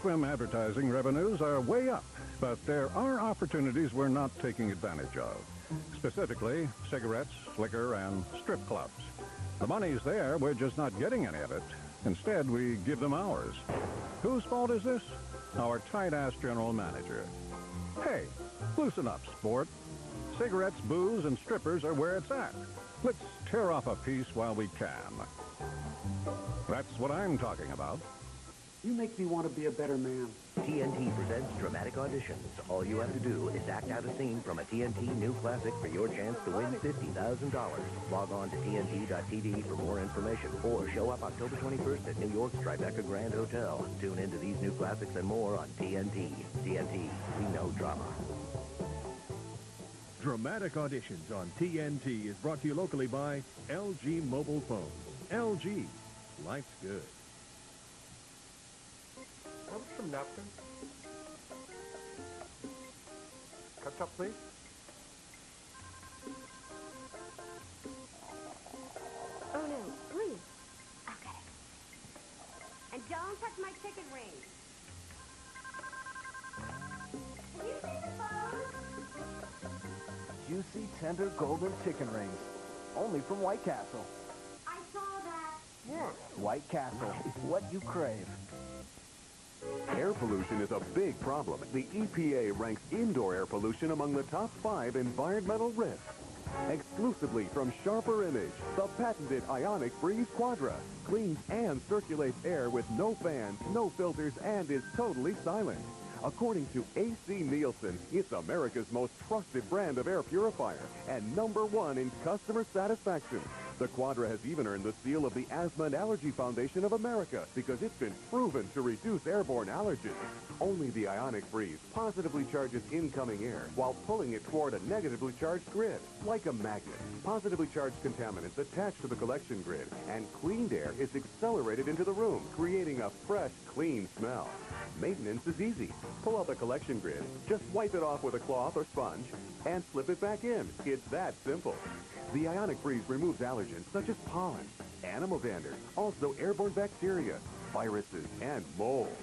Swim advertising revenues are way up, but there are opportunities we're not taking advantage of. Specifically, cigarettes, liquor, and strip clubs. The money's there, we're just not getting any of it. Instead, we give them ours. Whose fault is this? Our tight-ass general manager. Hey, loosen up, sport. Cigarettes, booze, and strippers are where it's at. Let's tear off a piece while we can. That's what I'm talking about. You make me want to be a better man. TNT presents Dramatic Auditions. All you have to do is act out a scene from a TNT new classic for your chance to win $50,000. Log on to TNT.tv for more information or show up October 21st at New York's Tribeca Grand Hotel. Tune into these new classics and more on TNT. TNT, we know drama. Dramatic Auditions on TNT is brought to you locally by LG Mobile Phones. LG. Life's good. Have some napkins. Ketchup, please. Oh, no, please. Okay. And don't touch my chicken wings. Can you see the photos? Juicy, tender, golden chicken rings. Only from White Castle. I saw that. Yeah. White Castle. What you crave. Air pollution is a big problem. The EPA ranks indoor air pollution among the top five environmental risks. Exclusively from Sharper Image, the patented Ionic Breeze Quadra cleans and circulates air with no fans, no filters, and is totally silent. According to AC Nielsen, it's America's most trusted brand of air purifier and number one in customer satisfaction. The Quadra has even earned the seal of the Asthma and Allergy Foundation of America because it's been proven to reduce airborne allergens. Only the Ionic Breeze positively charges incoming air while pulling it toward a negatively charged grid. Like a magnet, positively charged contaminants attach to the collection grid, and cleaned air is accelerated into the room, creating a fresh, clean smell. Maintenance is easy. Pull out the collection grid, just wipe it off with a cloth or sponge, and slip it back in. It's that simple. The Ionic Breeze removes allergens such as pollen, animal dander, also airborne bacteria, viruses, and mold.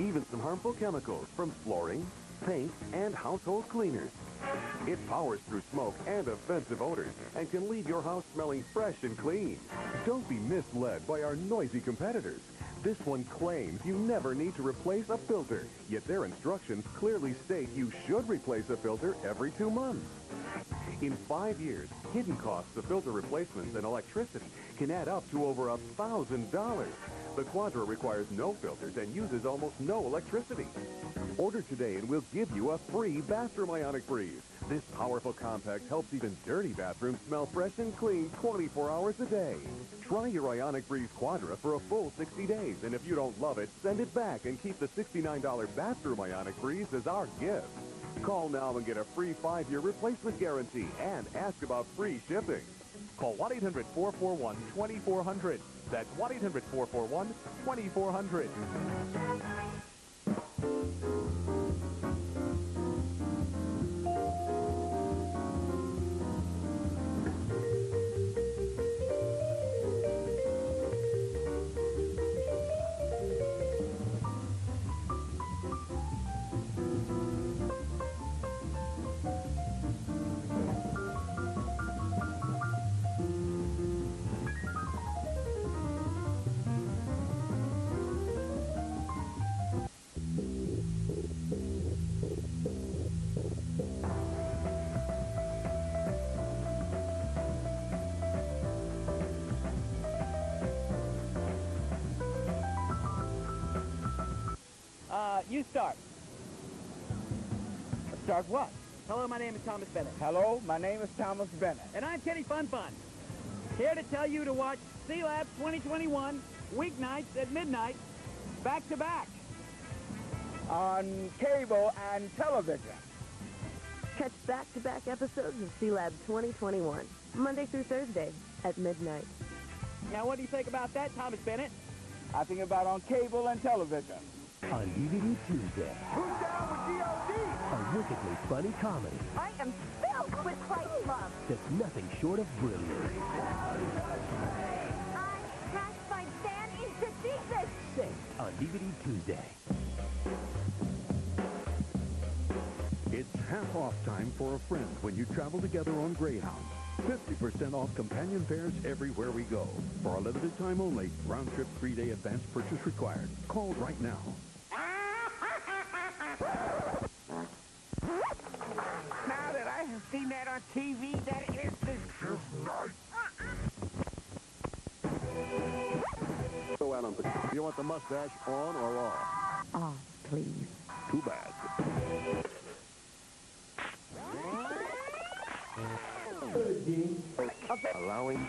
Even some harmful chemicals from flooring, paint, and household cleaners. It powers through smoke and offensive odors and can leave your house smelling fresh and clean. Don't be misled by our noisy competitors. This one claims you never need to replace a filter, yet their instructions clearly state you should replace a filter every two months. In five years, hidden costs of filter replacements and electricity can add up to over a thousand dollars. The Quadra requires no filters and uses almost no electricity. Order today and we'll give you a free bathroom ionic breeze. This powerful compact helps even dirty bathrooms smell fresh and clean 24 hours a day. Try your Ionic Breeze Quadra for a full 60 days, and if you don't love it, send it back and keep the $69 bathroom Ionic Breeze as our gift. Call now and get a free five-year replacement guarantee and ask about free shipping. Call 1-800-441-2400. That's 1-800-441-2400. You start. Start what? Hello, my name is Thomas Bennett. Hello, my name is Thomas Bennett. And I'm Kenny Fun Fun. Here to tell you to watch Sealab 2021 weeknights at midnight, back to back. On cable and television. Catch back-to-back episodes of Sealab 2021, Monday through Thursday at midnight. Now, what do you think about that, Thomas Bennett? I think about on cable and television. On DVD Tuesday. Who's down with G.O.D.? A wickedly funny comedy I am filled with Christ's love. that's nothing short of brilliant. I crashed my van into Jesus. Saved on DVD Tuesday. It's half off time for a friend when you travel together on Greyhound. 50% off companion fares everywhere we go. For a limited time only, round trip three-day advance purchase required. Call right now. Now that I have seen that on TV, that is the truth. So, Adam, you want the mustache on or off? Off, please. Too bad. Allowing...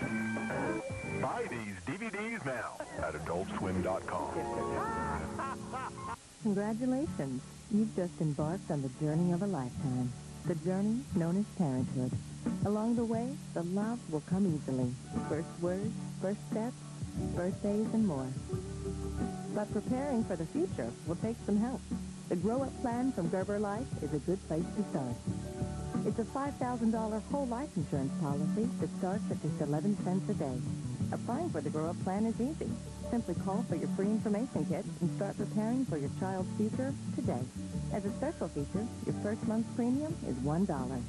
Buy these DVDs now at AdultSwim.com. Congratulations. You've just embarked on the journey of a lifetime. The journey known as parenthood. Along the way, the love will come easily. First words, first steps, birthdays, and more. But preparing for the future will take some help. The Grow Up Plan from Gerber Life is a good place to start. It's a $5,000 whole life insurance policy that starts at just 11 cents a day. Applying for the Grow Up Plan is easy. Simply call for your free information kit and start preparing for your child's future today. As a special feature, your first month's premium is $1.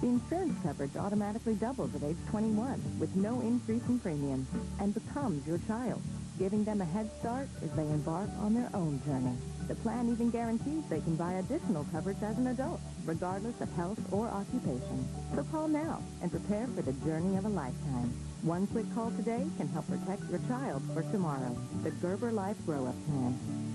The insurance coverage automatically doubles at age 21 with no increase in premium and becomes your child, giving them a head start as they embark on their own journey. The plan even guarantees they can buy additional coverage as an adult, regardless of health or occupation. So call now and prepare for the journey of a lifetime. One quick call today can help protect your child for tomorrow. The Gerber Life Grow Up Plan.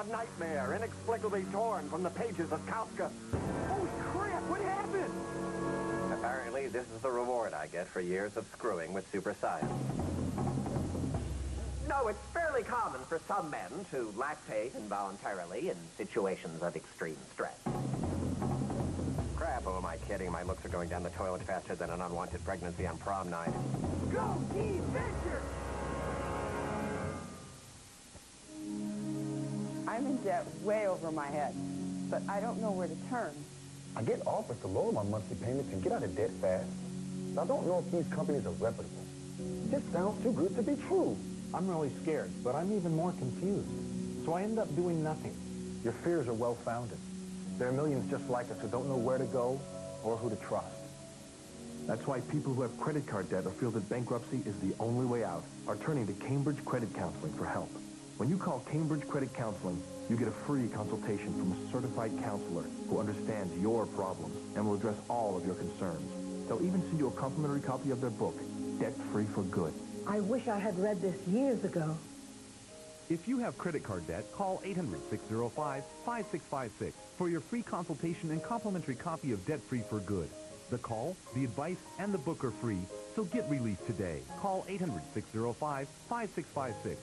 A nightmare, inexplicably torn from the pages of Kafka. Holy crap, what happened? Apparently, this is the reward I get for years of screwing with super science. No, it's fairly common for some men to lactate involuntarily in situations of extreme stress. Crap. Who am I kidding? My looks are going down the toilet faster than an unwanted pregnancy on prom night. Go, Team Venture! I'm in debt way over my head, but I don't know where to turn. I get offers to lower my monthly payments and get out of debt fast. I don't know if these companies are reputable. This sounds too good to be true. I'm really scared, but I'm even more confused. So I end up doing nothing. Your fears are well-founded. There are millions just like us who don't know where to go or who to trust. That's why people who have credit card debt or feel that bankruptcy is the only way out are turning to Cambridge Credit Counseling for help. When you call Cambridge Credit Counseling, you get a free consultation from a certified counselor who understands your problems and will address all of your concerns. They'll even send you a complimentary copy of their book, Debt Free for Good. I wish I had read this years ago. If you have credit card debt, call 800-605-5656 for your free consultation and complimentary copy of Debt Free for Good. The call, the advice, and the book are free, so get relief today. Call 800-605-5656.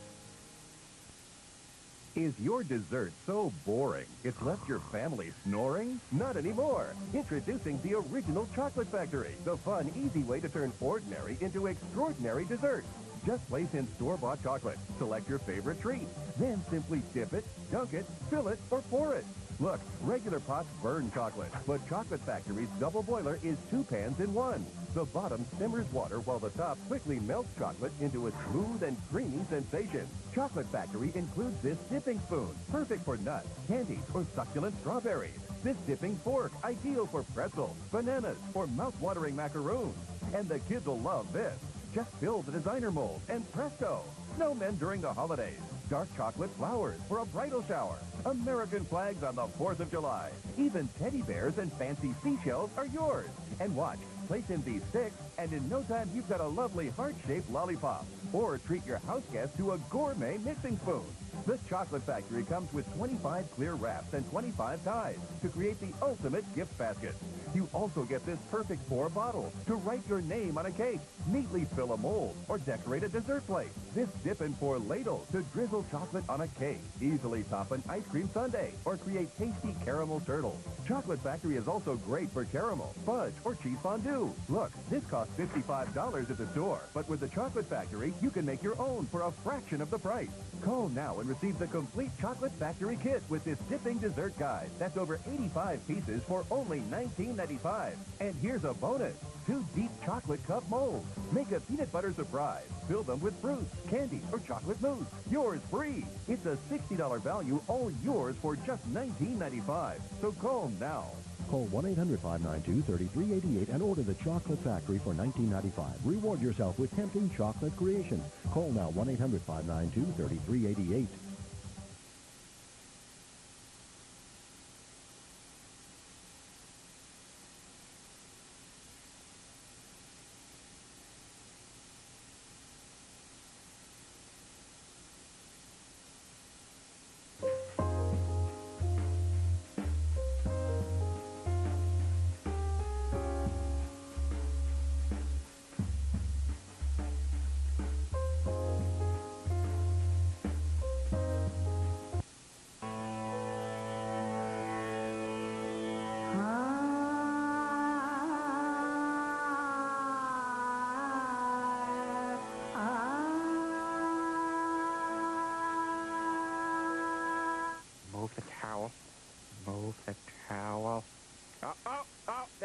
Is your dessert so boring it's left your family snoring? Not anymore. Introducing the Original Chocolate Factory, the fun, easy way to turn ordinary into extraordinary desserts. Just place in store-bought chocolate, select your favorite treat, then simply dip it, dunk it, fill it, or pour it. Look, regular pots burn chocolate, but Chocolate Factory's double boiler is two pans in one. The bottom simmers water while the top quickly melts chocolate into a smooth and creamy sensation. Chocolate Factory includes this dipping spoon, perfect for nuts, candies, or succulent strawberries. This dipping fork, ideal for pretzels, bananas, or mouth-watering macaroons. And the kids will love this. Just fill the designer mold, and presto! Snowmen during the holidays. Dark chocolate flowers for a bridal shower. American flags on the 4th of July. Even teddy bears and fancy seashells are yours. And watch, place in these sticks, and in no time you've got a lovely heart-shaped lollipop. Or treat your house guest to a gourmet mixing spoon. The Chocolate Factory comes with 25 clear wraps and 25 ties to create the ultimate gift basket. You also get this perfect pour bottle to write your name on a cake, neatly fill a mold, or decorate a dessert plate. This dip and pour ladle to drizzle chocolate on a cake, easily top an ice cream sundae, or create tasty caramel turtles. Chocolate Factory is also great for caramel, fudge, or cheese fondue. Look, this costs $55 at the store, but with the Chocolate Factory, you can make your own for a fraction of the price. Call now and receive the complete Chocolate Factory kit with this dipping dessert guide. That's over 85 pieces for only $19.95. And here's a bonus. Two deep chocolate cup molds. Make a peanut butter surprise. Fill them with fruit, candy, or chocolate mousse. Yours free. It's a $60 value, all yours for just $19.95. So call now. Call 1-800-592-3388 and order the Chocolate Factory for $19.95. Reward yourself with tempting chocolate creations. Call now 1-800-592-3388.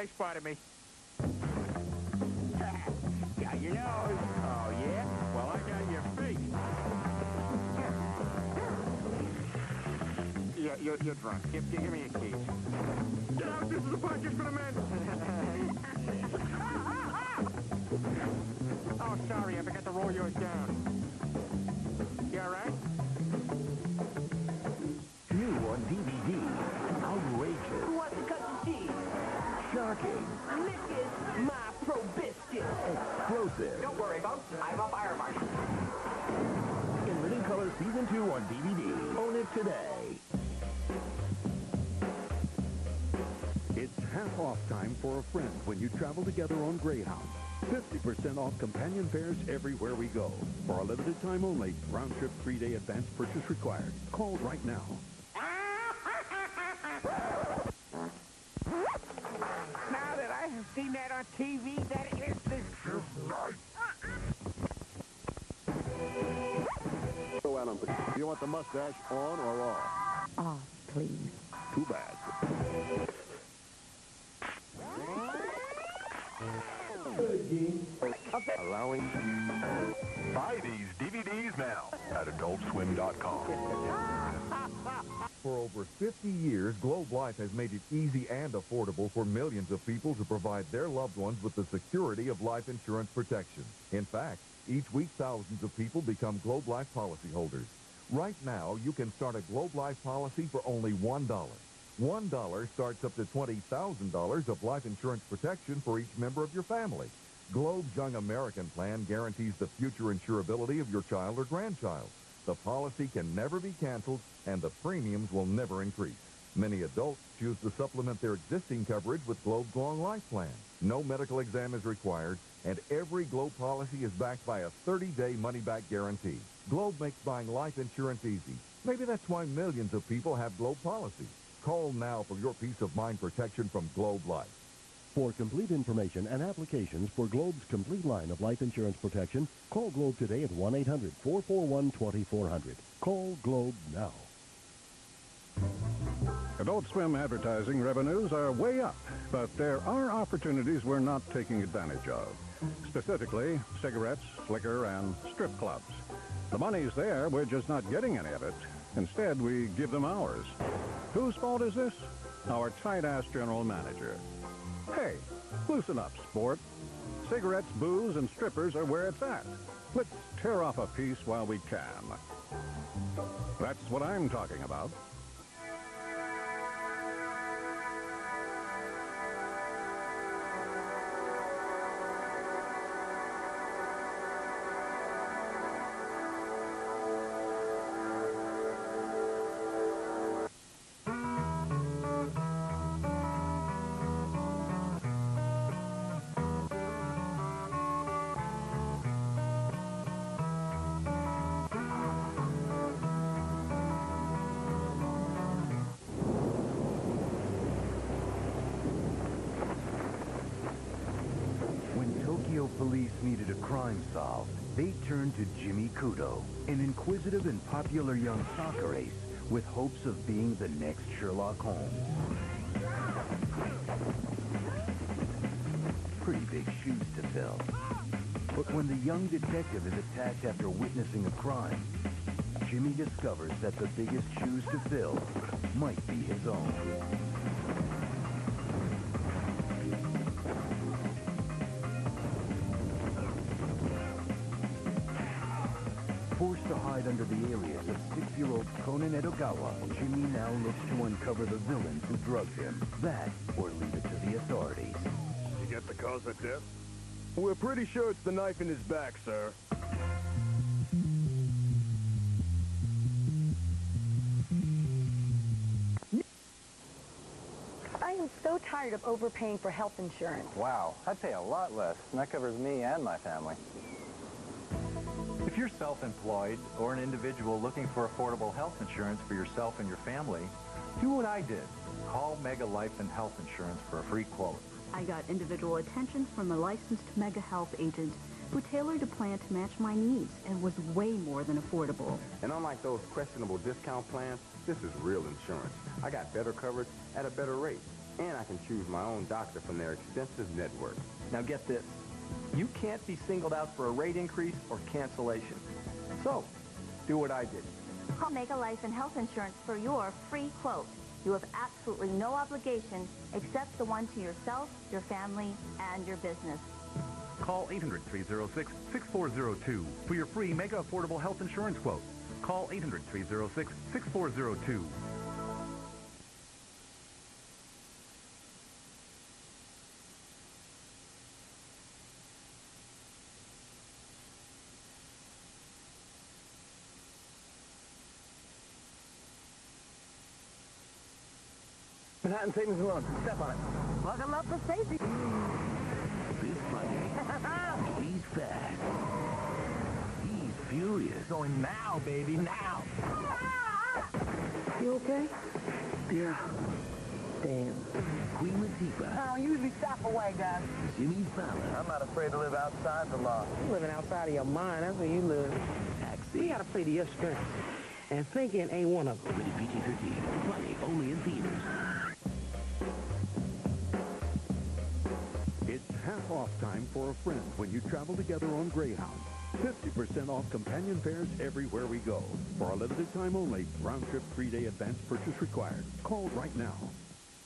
They spotted me. got your nose. Oh, yeah? Well, I got your feet. Yeah, you're, you're drunk. Give, give, me your keys. Get out! This is a podcast for the men! oh, sorry. I forgot to roll yours down. A friend when you travel together on Greyhound. 50% off companion fares everywhere we go. For a limited time only, round trip three day advance purchase required. Call right now. Now that I have seen that on TV? That is the truth. So, Alan, do you want the mustache on or off? Ah, please. Affordable for millions of people to provide their loved ones with the security of life insurance protection. In fact, each week thousands of people become Globe Life policyholders. Right now, you can start a Globe Life policy for only $1. $1 starts up to $20,000 of life insurance protection for each member of your family. Globe's Young American plan guarantees the future insurability of your child or grandchild. The policy can never be canceled, and the premiums will never increase. Many adults choose to supplement their existing coverage with Globe's Long Life Plan. No medical exam is required, and every Globe policy is backed by a 30-day money-back guarantee. Globe makes buying life insurance easy. Maybe that's why millions of people have Globe policies. Call now for your peace of mind protection from Globe Life. For complete information and applications for Globe's complete line of life insurance protection, call Globe today at 1-800-441-2400. Call Globe now. Adult Swim advertising revenues are way up, but there are opportunities we're not taking advantage of. Specifically, cigarettes, liquor, and strip clubs. The money's there, we're just not getting any of it. Instead, we give them ours. Whose fault is this? Our tight-ass general manager. Hey, loosen up, sport. Cigarettes, booze, and strippers are where it's at. Let's tear off a piece while we can. That's what I'm talking about. And popular young soccer ace with hopes of being the next Sherlock Holmes. Pretty big shoes to fill. But when the young detective is attacked after witnessing a crime, Jimmy discovers that the biggest shoes to fill pretty sure it's the knife in his back, sir. I am so tired of overpaying for health insurance. Wow, I'd pay a lot less, and that covers me and my family. If you're self-employed or an individual looking for affordable health insurance for yourself and your family, do what I did. Call Mega Life and Health Insurance for a free quote. I got individual attention from a licensed Mega Health agent who tailored a plan to match my needs and was way more than affordable. And unlike those questionable discount plans, this is real insurance. I got better coverage at a better rate. And I can choose my own doctor from their extensive network. Now get this. You can't be singled out for a rate increase or cancellation. So, do what I did. Call Mega Life and Health Insurance for your free quote. You have absolutely no obligation except the one to yourself, your family, and your business. Call 800-306-6402 for your free mega affordable health insurance quote. Call 800-306-6402. Manhattan Savings and Loan. Step on it. Buckle up for safety. This buddy, he's fast. He's furious. Going now, baby, now. You okay? Yeah. Damn. Queen Latifah. I don't usually stop away, guys. Jimmy Fallon. I'm not afraid to live outside the law. You're living outside of your mind. That's where you live. Taxi. You gotta play to your strengths. And thinking ain't one of them. Rated PG-13. Funny only in theaters. Half off time for a friend when you travel together on Greyhound. 50% off companion fares everywhere we go. For a limited time only, round-trip three-day advance purchase required. Call right now.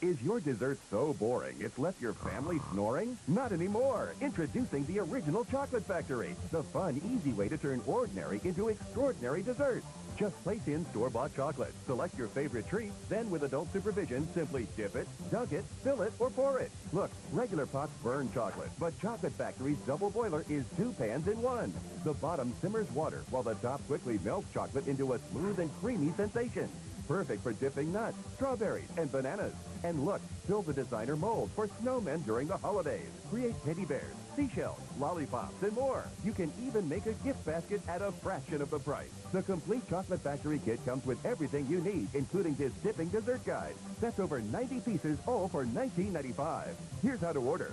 Is your dessert so boring it's left your family snoring? Not anymore. Introducing the Original Chocolate Factory, the fun, easy way to turn ordinary into extraordinary desserts. Just place in store-bought chocolate, select your favorite treat, then with adult supervision, simply dip it, dunk it, fill it, or pour it. Look, regular pots burn chocolate, but Chocolate Factory's double boiler is two pans in one. The bottom simmers water, while the top quickly melts chocolate into a smooth and creamy sensation. Perfect for dipping nuts, strawberries, and bananas. And look, build the designer mold for snowmen during the holidays. Create teddy bears, seashells, lollipops, and more. You can even make a gift basket at a fraction of the price. The complete Chocolate Factory kit comes with everything you need, including this dipping dessert guide. That's over 90 pieces, all for $19.95. Here's how to order.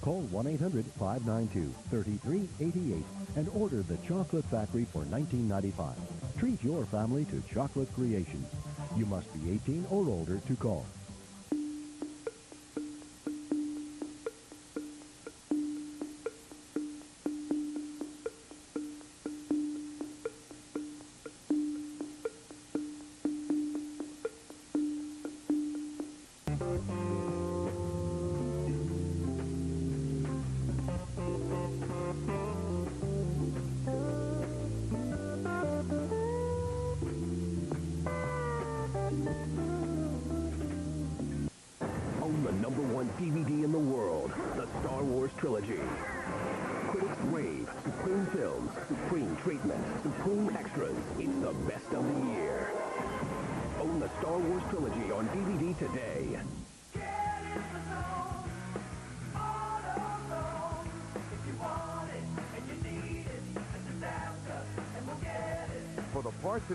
Call 1-800-592-3388 and order the Chocolate Factory for $19.95. Treat your family to chocolate creations. You must be 18 or older to call.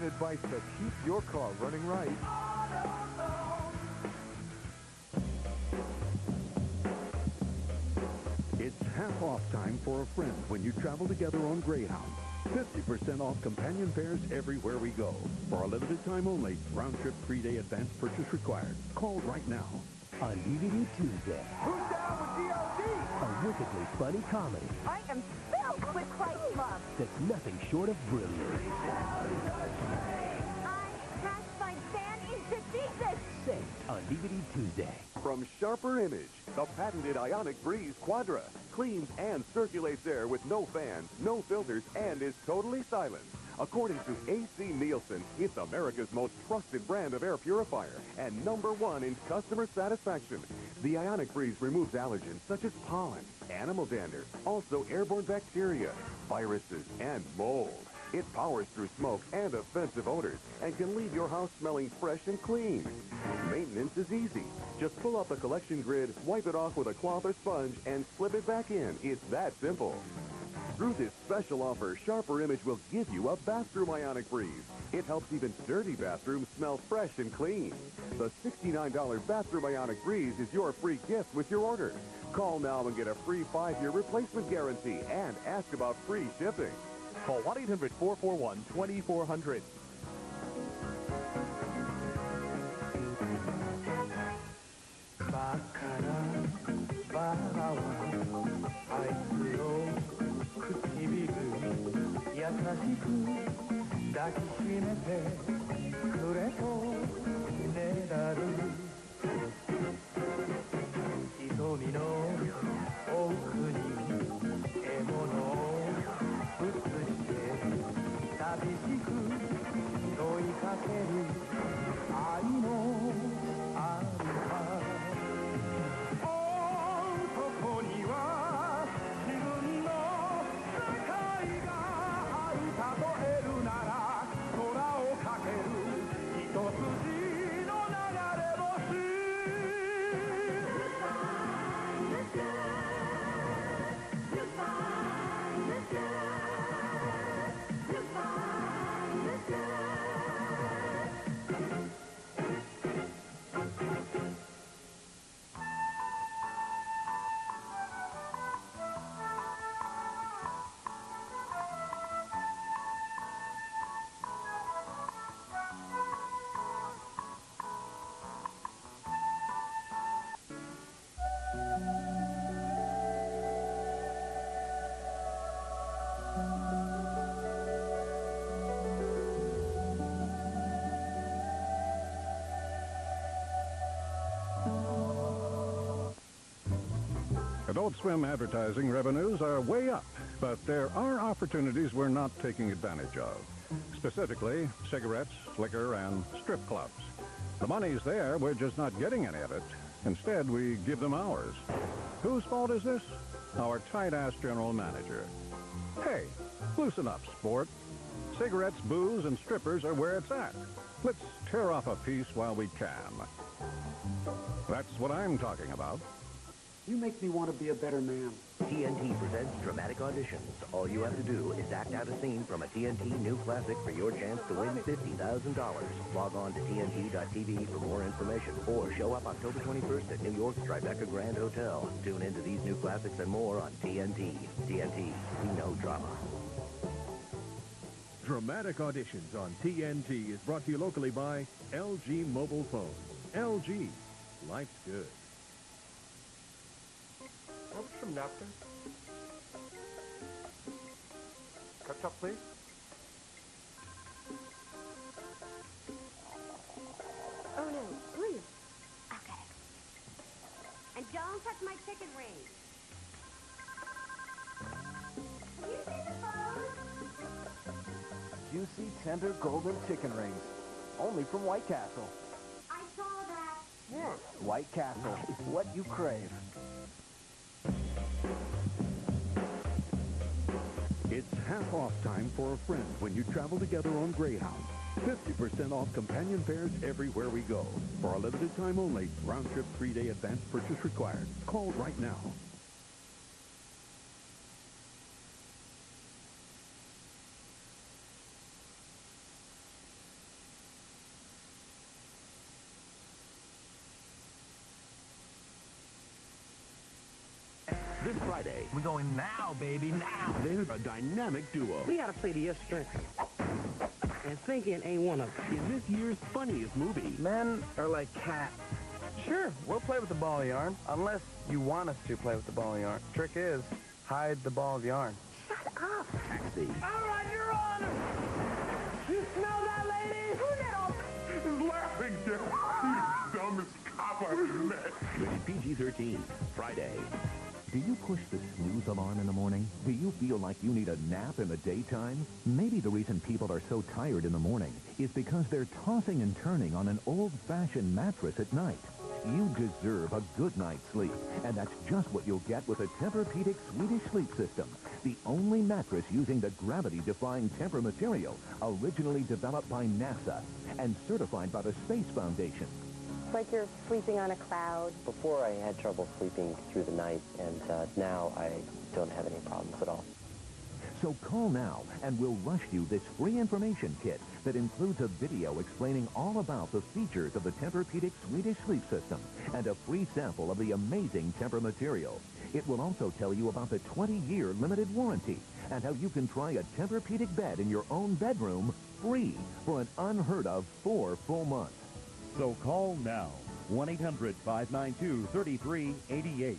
Advice to keep your car running right, It's half off time for a friend when you travel together on Greyhound. 50% off companion fares everywhere we go. For a limited time only, round-trip three-day advance purchase required. Call right now. On DVD Tuesday, Who's down with G.O.D.? a wickedly funny comedy I am filled with Christ love. that's nothing short of brilliant. I crashed my van into Jesus. Saved on DVD Tuesday. From Sharper Image, the patented Ionic Breeze Quadra cleans and circulates air with no fans, no filters, and is totally silent. According to AC Nielsen, it's America's most trusted brand of air purifier and number one in customer satisfaction. The Ionic Breeze removes allergens such as pollen, animal dander, also airborne bacteria, viruses, and mold. It powers through smoke and offensive odors and can leave your house smelling fresh and clean. Maintenance is easy. Just pull out the collection grid, wipe it off with a cloth or sponge, and slip it back in. It's that simple. Through this special offer, Sharper Image will give you a bathroom Ionic Breeze. It helps even dirty bathrooms smell fresh and clean. The $69 bathroom Ionic Breeze is your free gift with your order. Call now and get a free five-year replacement guarantee and ask about free shipping. Call 1-800-441-2400. Adult Swim advertising revenues are way up, but there are opportunities we're not taking advantage of. Specifically, cigarettes, liquor, and strip clubs. The money's there, we're just not getting any of it. Instead, we give them ours. Whose fault is this? Our tight-ass general manager. Hey, loosen up, sport. Cigarettes, booze, and strippers are where it's at. Let's tear off a piece while we can. That's what I'm talking about. You make me want to be a better man. TNT presents Dramatic Auditions. All you have to do is act out a scene from a TNT new classic for your chance to win $50,000. Log on to TNT.tv for more information or show up October 21st at New York's Tribeca Grand Hotel. Tune into these new classics and more on TNT. TNT, we know drama. Dramatic Auditions on TNT is brought to you locally by LG Mobile Phones. LG. Life's good. Want some napkins? Ketchup, please. Oh, no, please. Okay. And don't touch my chicken wings. Can you see the phone? Juicy, tender, golden chicken rings. Only from White Castle. I saw that. Yes. White Castle. What you crave. It's half off time for a friend when you travel together on Greyhound. 50% off companion fares everywhere we go. For a limited time only, round trip three-day advance purchase required. Call right now. This Friday, We're going now, baby, now. they're a dynamic duo. We gotta play to your strength. And thinking ain't one of them. In this year's funniest movie, Men are like cats. Sure, we'll play with the ball of yarn, unless you want us to play with the ball of yarn. Trick is, hide the ball of yarn. Taxi, All right, Your Honor. You smell that, lady? Who that all... He's laughing, Jeff. He's dumbest cop I've ever met. Rated PG-13. Friday. Do you push the snooze alarm in the morning? Do you feel like you need a nap in the daytime? Maybe the reason people are so tired in the morning is because they're tossing and turning on an old-fashioned mattress at night. You deserve a good night's sleep, and that's just what you'll get with a Tempur-Pedic Swedish Sleep System, the only mattress using the gravity-defying Tempur material, originally developed by NASA and certified by the Space Foundation. It's like you're sleeping on a cloud. Before I had trouble sleeping through the night, and uh, now I don't have any problems at all. So call now and we'll rush you this free information kit that includes a video explaining all about the features of the Tempur-Pedic Swedish Sleep System and a free sample of the amazing Tempur material. It will also tell you about the 20-year limited warranty and how you can try a Tempur-Pedic bed in your own bedroom free for an unheard of four full months. So call now. 1-800-592-3388.